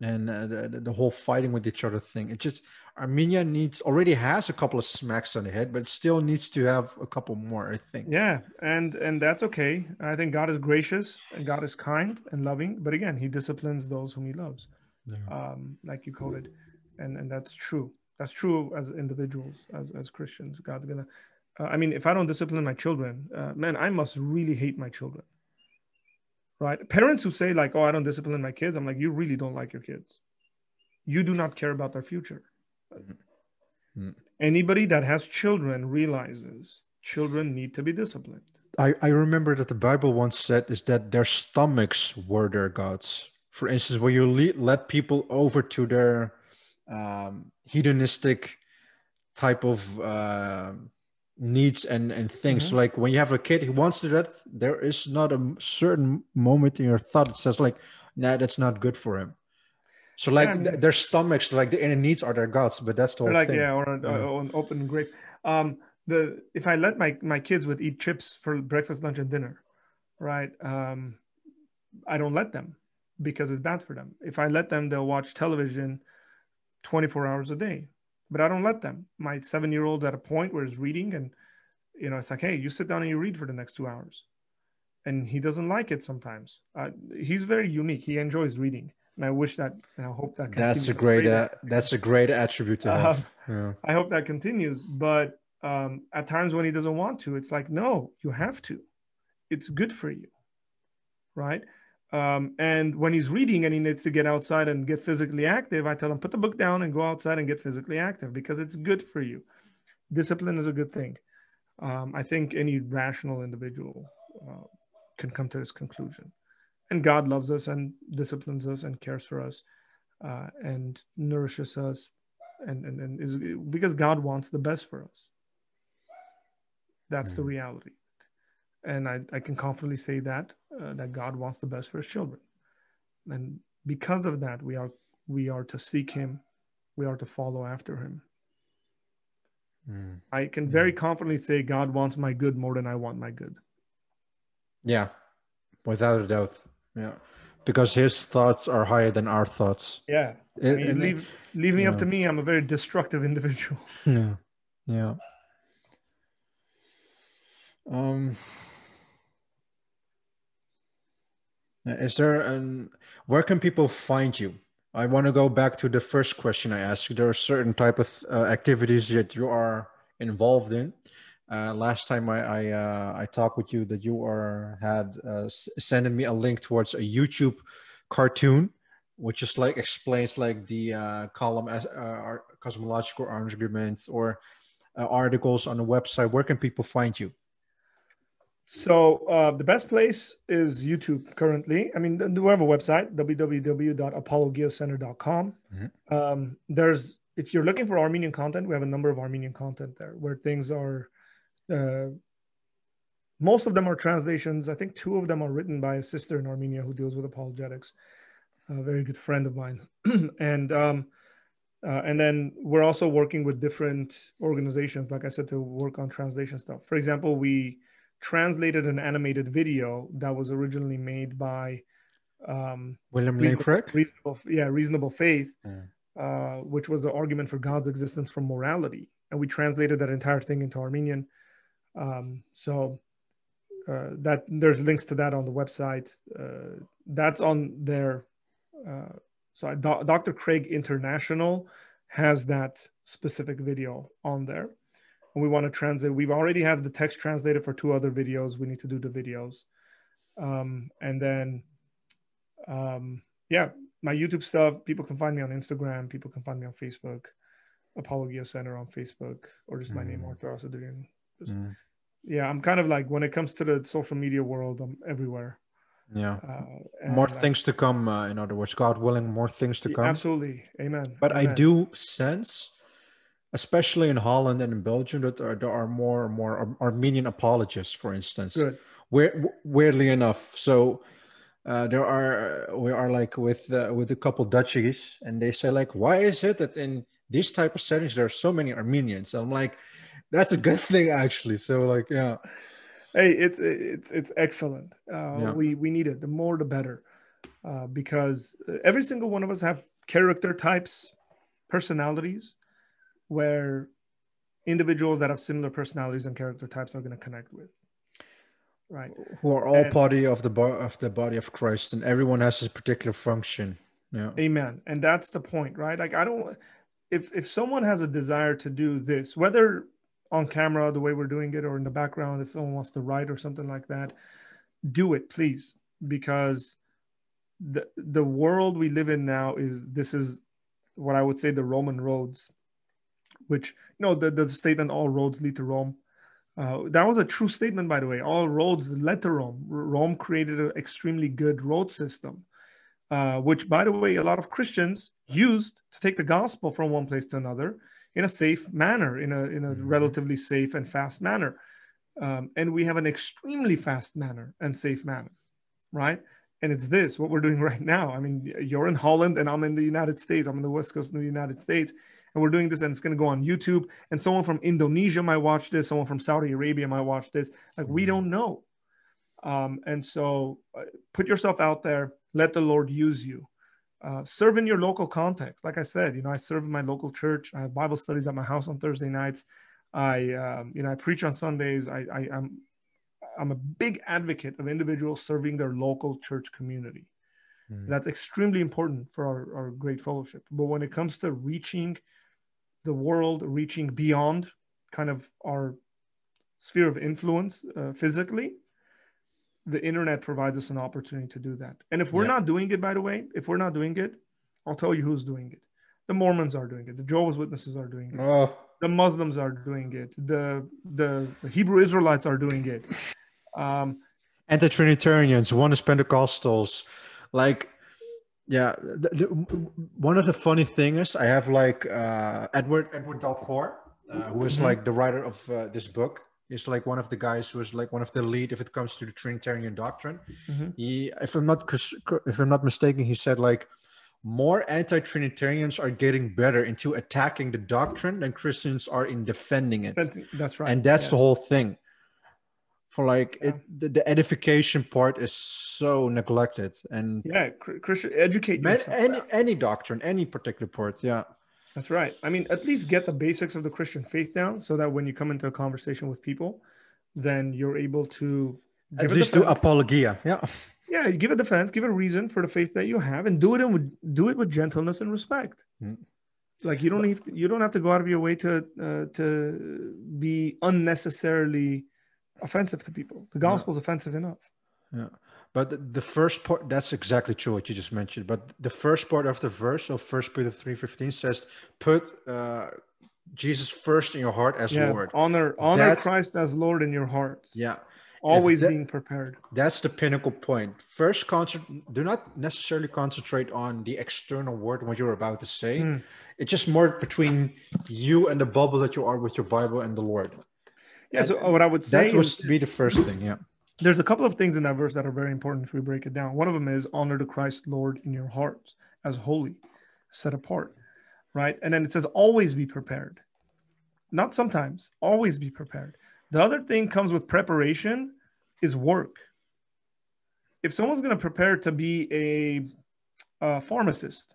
and uh, the, the whole fighting with each other thing. It just Armenia needs already has a couple of smacks on the head, but still needs to have a couple more. I think. Yeah, and and that's okay. I think God is gracious and God is kind and loving, but again, He disciplines those whom He loves, yeah. um, like you quoted, and and that's true. That's true as individuals, as as Christians. God's gonna. Uh, I mean, if I don't discipline my children, uh, man, I must really hate my children right? Parents who say like, "Oh, I don't discipline my kids," I'm like, you really don't like your kids. You do not care about their future. Mm-hmm. Anybody that has children realizes children need to be disciplined. I, I remember that the Bible once said is that their stomachs were their gods. For instance, when you le- let people over to their um, hedonistic type of uh, needs and and things. Mm-hmm. like when you have a kid who wants to that there is not a certain moment in your thought that says like nah that's not good for him. So like yeah, their stomachs like the inner needs are their guts but that's the whole like thing. yeah or an open grave um the if i let my my kids would eat chips for breakfast lunch and dinner right um i don't let them because it's bad for them. If i let them they'll watch television 24 hours a day but I don't let them. My seven year old's at a point where he's reading, and you know, it's like, hey, you sit down and you read for the next two hours. And he doesn't like it sometimes. Uh, he's very unique. He enjoys reading, and I wish that, and I hope that. That's a great. Uh, that's a great attribute to have. Uh, yeah. I hope that continues, but um, at times when he doesn't want to, it's like, no, you have to. It's good for you, right? Um, and when he's reading and he needs to get outside and get physically active, I tell him, put the book down and go outside and get physically active because it's good for you. Discipline is a good thing. Um, I think any rational individual uh, can come to this conclusion. And God loves us and disciplines us and cares for us uh, and nourishes us and, and, and is because God wants the best for us. That's mm. the reality and I, I can confidently say that uh, that God wants the best for His children, and because of that, we are we are to seek Him, we are to follow after Him. Mm. I can very confidently say God wants my good more than I want my good. Yeah, without a doubt. Yeah, because His thoughts are higher than our thoughts. Yeah, I mean, leave leave me yeah. up to me. I'm a very destructive individual. Yeah, yeah. Um Is there an where can people find you? I want to go back to the first question I asked. There are certain type of uh, activities that you are involved in. Uh, last time I I, uh, I, talked with you that you are had uh, sending me a link towards a YouTube cartoon, which just like explains like the uh, Kalam as uh, cosmological argument or articles on the website. Where can people find you? So uh, the best place is YouTube currently. I mean, we have a website, www.apologiacenter.com. Mm-hmm. Um, there's, if you're looking for Armenian content, we have a number of Armenian content there where things are, uh, most of them are translations. I think two of them are written by a sister in Armenia who deals with apologetics, a very good friend of mine. and, um, uh, and then we're also working with different organizations, like I said, to work on translation stuff. For example, we, translated an animated video that was originally made by um, William Lane Craig. Reasonable, yeah, reasonable faith, mm. uh, which was the argument for God's existence from morality, and we translated that entire thing into Armenian. Um, so uh, that there's links to that on the website. Uh, that's on there. Uh, so Dr. Craig International has that specific video on there and we want to translate. We've already have the text translated for two other videos. We need to do the videos. Um, and then, um, yeah, my YouTube stuff, people can find me on Instagram. People can find me on Facebook, Apologia Center on Facebook, or just my mm. name, Artur Asaduryan. Mm. Yeah, I'm kind of like, when it comes to the social media world, I'm everywhere. Yeah. Uh, more things to come, uh, in other words, God willing, more things to come. Absolutely. Amen. But Amen. I do sense especially in Holland and in Belgium, that there, there are more and more Armenian apologists, for instance. Good. Weird, weirdly enough, so uh, there are we are like with uh, with a couple Dutchies, and they say like, why is it that in these type of settings there are so many Armenians? I'm like, that's a good thing actually. So like, yeah. Hey, it's it's it's excellent. Uh, yeah. We we need it. The more, the better. uh, because every single one of us have character types, personalities, where individuals that have similar personalities and character types are going to connect with right? Who are all and, body of the of the body of christ and everyone has his particular function. Yeah. Amen. And that's the point right? Like i don't if if someone has a desire to do this whether on camera the way we're doing it or in the background if someone wants to write or something like that do it please. Because the the world we live in now is this is what i would say the roman roads which you know the, the statement all roads lead to rome uh, that was a true statement, by the way. All roads led to Rome. Rome created an extremely good road system, uh, which, by the way, a lot of Christians used to take the gospel from one place to another in a safe manner, in a in a mm-hmm. relatively safe and fast manner. Um, and we have an extremely fast manner and safe manner, right? And it's this what we're doing right now. I mean, you're in Holland and I'm in the United States. I'm in the West Coast of the United States and we're doing this and it's going to go on YouTube and someone from Indonesia might watch this, someone from Saudi Arabia might watch this. Like we don't know. Um, and so uh, put yourself out there, let the Lord use you. Uh, serve in your local context. Like I said, you know, I serve in my local church. I have Bible studies at my house on Thursday nights. I, um, you know, I preach on Sundays. I, I, I'm, I'm a big advocate of individuals serving their local church community. Mm. That's extremely important for our, our great fellowship. But when it comes to reaching the world reaching beyond kind of our sphere of influence uh, physically the internet provides us an opportunity to do that. And if we're yeah. not doing it by the way if we're not doing it i'll tell you who's doing it. The mormons are doing it. The jehovah's witnesses are doing it. Oh. the muslims are doing it. The, the the hebrew israelites are doing it. Um and the trinitarians oneness pentecostals. Like yeah, the, the, one of the funny things I have like uh, Edward Edward Dalcour, uh, who is mm-hmm. like the writer of uh, this book. He's like one of the guys who is like one of the lead if it comes to the Trinitarian doctrine. Mm-hmm. He, if I'm not if I'm not mistaken, he said like more anti-Trinitarians are getting better into attacking the doctrine than Christians are in defending it. That's, that's right, and that's yes. the whole thing for like yeah. it, the, the, edification part is so neglected and yeah christian educate yourself. any any doctrine any particular parts yeah. That's right. I mean at least get the basics of the christian faith down so that when you come into a conversation with people then you're able to at least do apologia yeah. Yeah give a defense give a reason for the faith that you have and do it and do it with gentleness and respect. Mm. like you don't need to, you don't have to go out of your way to uh, to be unnecessarily offensive to people. The gospel is yeah. offensive enough. Yeah. But the first part, that's exactly true what you just mentioned. But the first part of the verse of First Peter 3.15 says, put uh, Jesus first in your heart as yeah, Lord. Honor, honor that's, Christ as Lord in your hearts. Yeah. Always that, being prepared. That's the pinnacle point. First, concert, do not necessarily concentrate on the external word, what you're about to say. Mm. It's just more between you and the bubble that you are with your Bible and the Lord. Yeah. So what I would say that would be the first thing. Yeah. There's a couple of things in that verse that are very important if we break it down. One of them is honor the Christ Lord in your hearts as holy, set apart, right? And then it says always be prepared. Not sometimes, always be prepared. The other thing comes with preparation is work. If someone's going to prepare to be a, a pharmacist,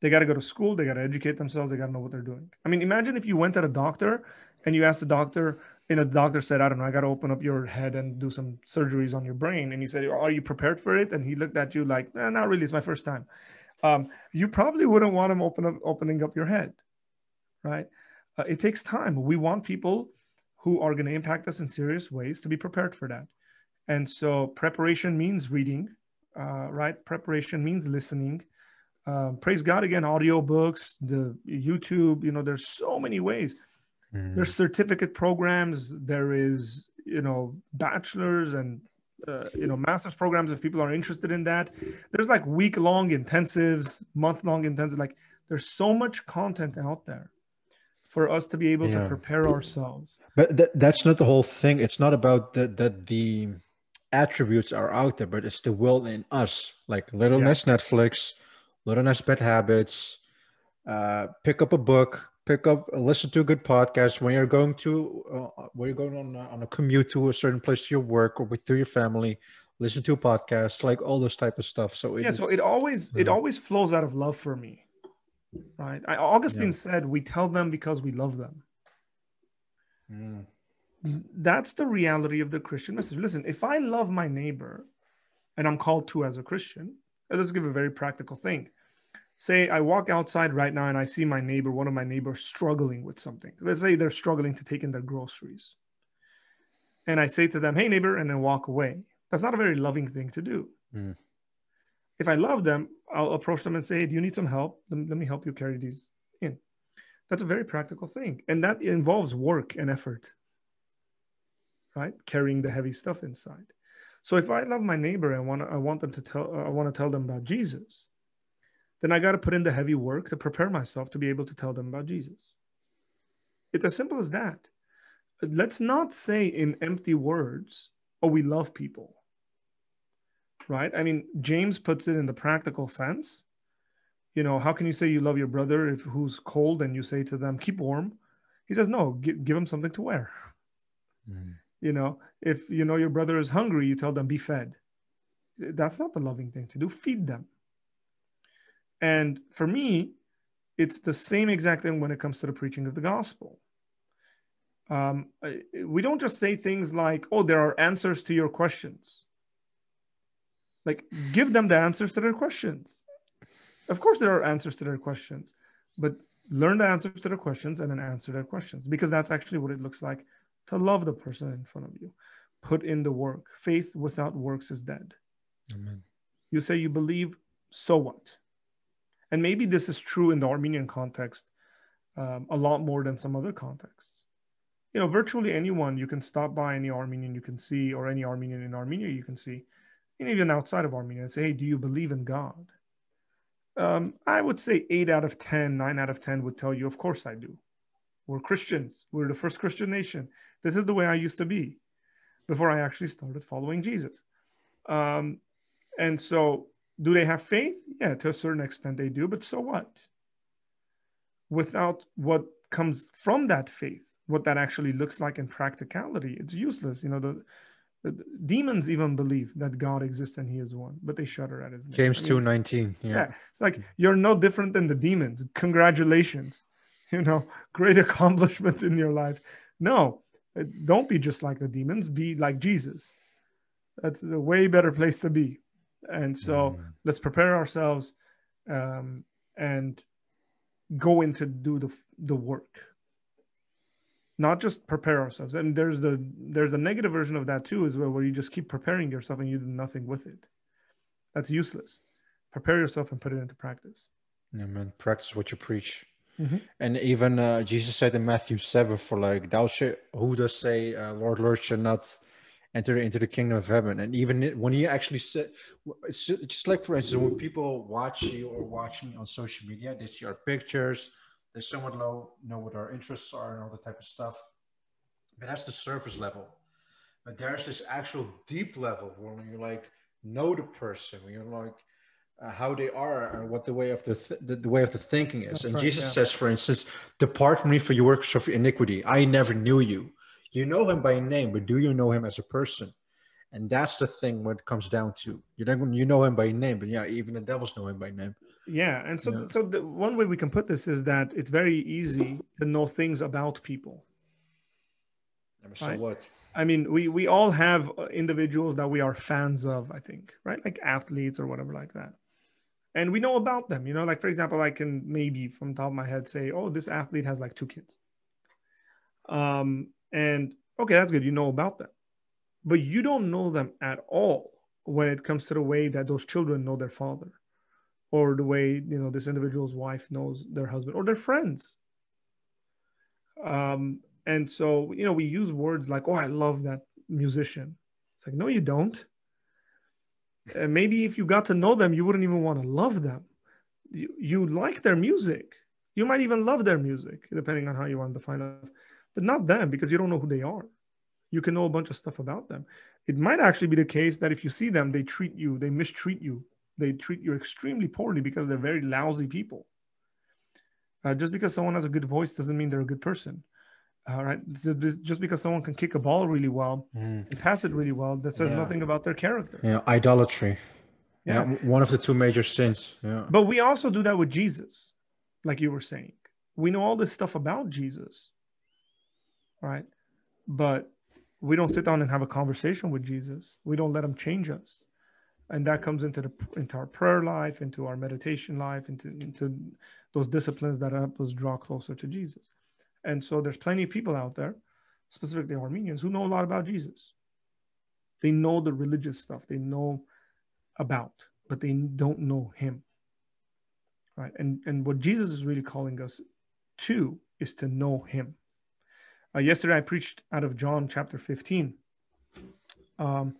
they got to go to school, they got to educate themselves, they got to know what they're doing. I mean, imagine if you went to a doctor and you asked the doctor, and the doctor said, I don't know, I got to open up your head and do some surgeries on your brain. And he said, Are you prepared for it? And he looked at you like, eh, Not really, it's my first time. Um, you probably wouldn't want him open up, opening up your head, right? Uh, it takes time. We want people who are going to impact us in serious ways to be prepared for that. And so preparation means reading, uh, right? Preparation means listening. Um, praise God again, audio books, the YouTube, you know, there's so many ways Mm. There's certificate programs. There is, you know, bachelor's and uh, you know master's programs if people are interested in that. There's like week long intensives, month long intensives. Like there's so much content out there for us to be able yeah. to prepare ourselves. But th- that's not the whole thing. It's not about that that the attributes are out there, but it's the will in us. Like littleness, yeah. Netflix, Little littleness, bad habits. Uh, pick up a book, pick up listen to a good podcast when you're going to uh, when you're going on on a commute to a certain place to your work or with to your family listen to podcasts, like all this type of stuff. So yeah, so it always it always flows out of love for me, right? I, Augustine yeah. said, "We tell them because we love them." Mm. That's the reality of the Christian message. Listen, if I love my neighbor, and I'm called to as a Christian, let's give a very practical thing. Say I walk outside right now and I see my neighbor, one of my neighbors, struggling with something. Let's say they're struggling to take in their groceries. And I say to them, hey, neighbor, and then walk away. That's not a very loving thing to do. Mm. If I love them, I'll approach them and say, hey, do you need some help? Let, let me help you carry these in. That's a very practical thing. And that involves work and effort, right? Carrying the heavy stuff inside. So if I love my neighbor and want I want them to tell I want to tell them about Jesus, then I got to put in the heavy work to prepare myself to be able to tell them about Jesus. It's as simple as that. Let's not say in empty words, oh, we love people. Right? I mean, James puts it in the practical sense. You know, how can you say you love your brother if who's cold and you say to them, keep warm? He says, no, give, give him something to wear. Mm. You know, if you know your brother is hungry, you tell them, be fed. That's not the loving thing to do. Feed them. And for me, it's the same exact thing when it comes to the preaching of the gospel. Um, we don't just say things like, oh, there are answers to your questions. Like, give them the answers to their questions. Of course, there are answers to their questions, but learn the answers to their questions and then answer their questions because that's actually what it looks like to love the person in front of you. Put in the work. Faith without works is dead. Amen. You say you believe, so what? And maybe this is true in the Armenian context um, a lot more than some other contexts. You know, virtually anyone you can stop by any Armenian you can see, or any Armenian in Armenia you can see, and even outside of Armenia, and say, hey, do you believe in God? Um, I would say eight out of ten, nine out of 10 would tell you, of course I do. We're Christians. We're the first Christian nation. This is the way I used to be before I actually started following Jesus. Um, and so, do they have faith? Yeah, to a certain extent they do, but so what? Without what comes from that faith, what that actually looks like in practicality, it's useless. You know, the, the demons even believe that God exists and He is one, but they shudder at His name. James two nineteen. Yeah. yeah, it's like you're no different than the demons. Congratulations, you know, great accomplishment in your life. No, uh, don't be just like the demons, be like Jesus. That's a way better place to be. And so mm. let's prepare ourselves um, and go into do the the work. Not just prepare ourselves. And there's the there's a negative version of that too, as well, where you just keep preparing yourself and you do nothing with it. That's useless. Prepare yourself and put it into practice. Amen. Practice what you preach. Mm-hmm. And even uh, Jesus said in Matthew 7 for like, thou who does say, uh, Lord, Lord, should not enter into the kingdom of heaven. And even when you actually it's just like, for instance, when people watch you or watch me on social media, they see our pictures, they somewhat low, know what our interests are and all that type of stuff. But that's the surface level. But there's this actual deep level when you like know the person, when you're like, uh, how they are or what the way of the, th- the, the way of the thinking is. That's and right, Jesus yeah. says, for instance, "Depart from me for your works of iniquity. I never knew you." You know him by name, but do you know him as a person? And that's the thing when it comes down to you don't you know him by name, but yeah, even the devils know him by name. Yeah, and so yeah. so the one way we can put this is that it's very easy to know things about people. So right? what? I mean, we we all have individuals that we are fans of. I think, right? Like athletes or whatever like that and we know about them you know like for example i can maybe from top of my head say oh this athlete has like two kids um and okay that's good. You know about them. But you don't know them at all when it comes to the way that those children know their father or the way you know this individual's wife knows their husband or their friends. Um and so you know we use words like oh i love that musician. It's like no you don't. And maybe if you got to know them, you wouldn't even want to love them. You, you like their music. You might even love their music, depending on how you want to define it, but not them because you don't know who they are. You can know a bunch of stuff about them. It might actually be the case that if you see them, they treat you, they mistreat you, they treat you extremely poorly because they're very lousy people. Uh, just because someone has a good voice doesn't mean they're a good person. All right. So just because someone can kick a ball really well Mm. and pass it really well, that says Yeah. nothing about their character. Yeah, idolatry. Yeah. Yeah. one of the two major sins. Yeah. But we also do that with Jesus, like you were saying. We know all this stuff about Jesus, right? But we don't sit down and have a conversation with Jesus. We don't let him change us. And that comes into the into our prayer life, into our meditation life, into into those disciplines that help us draw closer to Jesus. And so there's plenty of people out there, specifically Armenians, who know a lot about Jesus. They know the religious stuff. They know about, but they don't know him. Right. And and what Jesus is really calling us to is to know him. Uh, yesterday I preached out of John chapter 15. Um,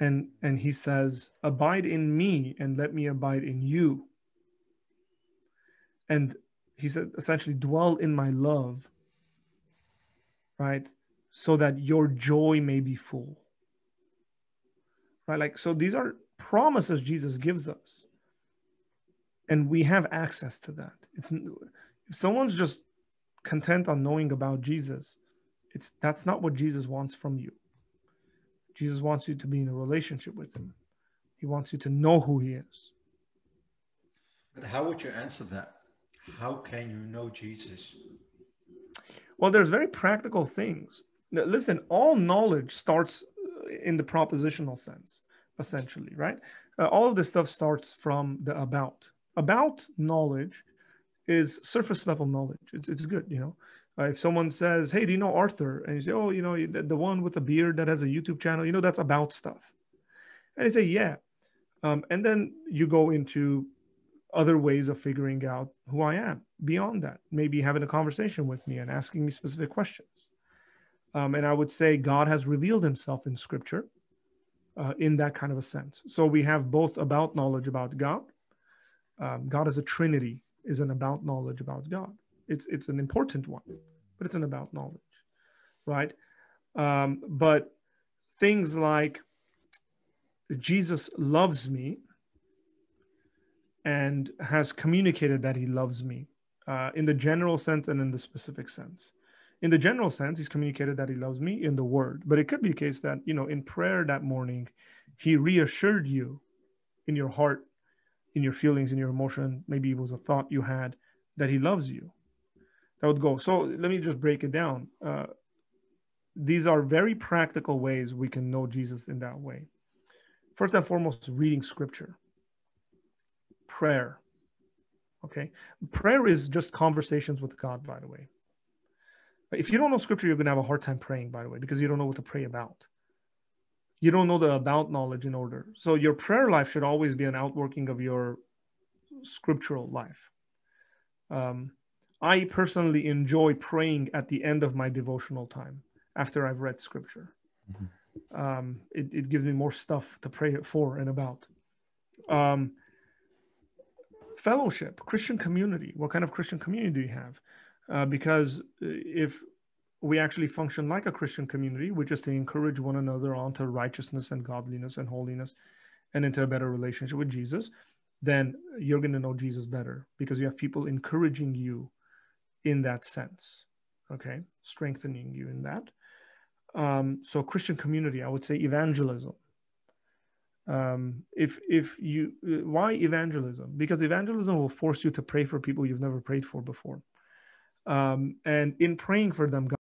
and and he says, Abide in me and let me abide in you. And he said essentially dwell in my love, right? So that your joy may be full. Right? Like so these are promises Jesus gives us. And we have access to that. It's if someone's just content on knowing about Jesus, it's that's not what Jesus wants from you. Jesus wants you to be in a relationship with him. He wants you to know who he is. But how would you answer that? How can you know Jesus? Well, there's very practical things. Listen, all knowledge starts uh, in the propositional sense, essentially, right? Uh, all of this stuff starts from the about. About knowledge is surface level knowledge. It's, it's good, you know. Uh, if someone says, "Hey, do you know Artur?" and you say, "Oh, you know, the, one with the beard that has a YouTube channel," you know, that's about stuff. And you say, "Yeah," um, and then you go into other ways of figuring out who I am beyond that. Maybe having a conversation with me and asking me specific questions. Um, and I would say God has revealed Himself in Scripture uh, in that kind of a sense. So we have both about knowledge about God. Um, God is a Trinity is an about knowledge about God. It's it's an important one, but it's an about knowledge, right? Um, but things like Jesus loves me and has communicated that he loves me uh, in the general sense and in the specific sense. In the general sense, he's communicated that he loves me in the word, but it could be a case that, you know, in prayer that morning, he reassured you in your heart, in your feelings, in your emotion, maybe it was a thought you had that he loves you. That would go. So let me just break it down. Uh, these are very practical ways we can know Jesus in that way. First and foremost, reading scripture prayer. Okay. Prayer is just conversations with God, by the way. If you don't know scripture, you're going to have a hard time praying, by the way, because you don't know what to pray about. You don't know the about knowledge in order. So your prayer life should always be an outworking of your scriptural life. Um, I personally enjoy praying at the end of my devotional time after I've read scripture. Mm-hmm. Um, it, it gives me more stuff to pray for and about. Um, fellowship, Christian community. What kind of Christian community do you have? Uh, because if we actually function like a Christian community, which is to encourage one another onto righteousness and godliness and holiness and into a better relationship with Jesus, then you're going to know Jesus better because you have people encouraging you in that sense, okay? Strengthening you in that. Um, so, Christian community, I would say evangelism um, if if you why evangelism because evangelism will force you to pray for people you've never prayed for before um, and in praying for them god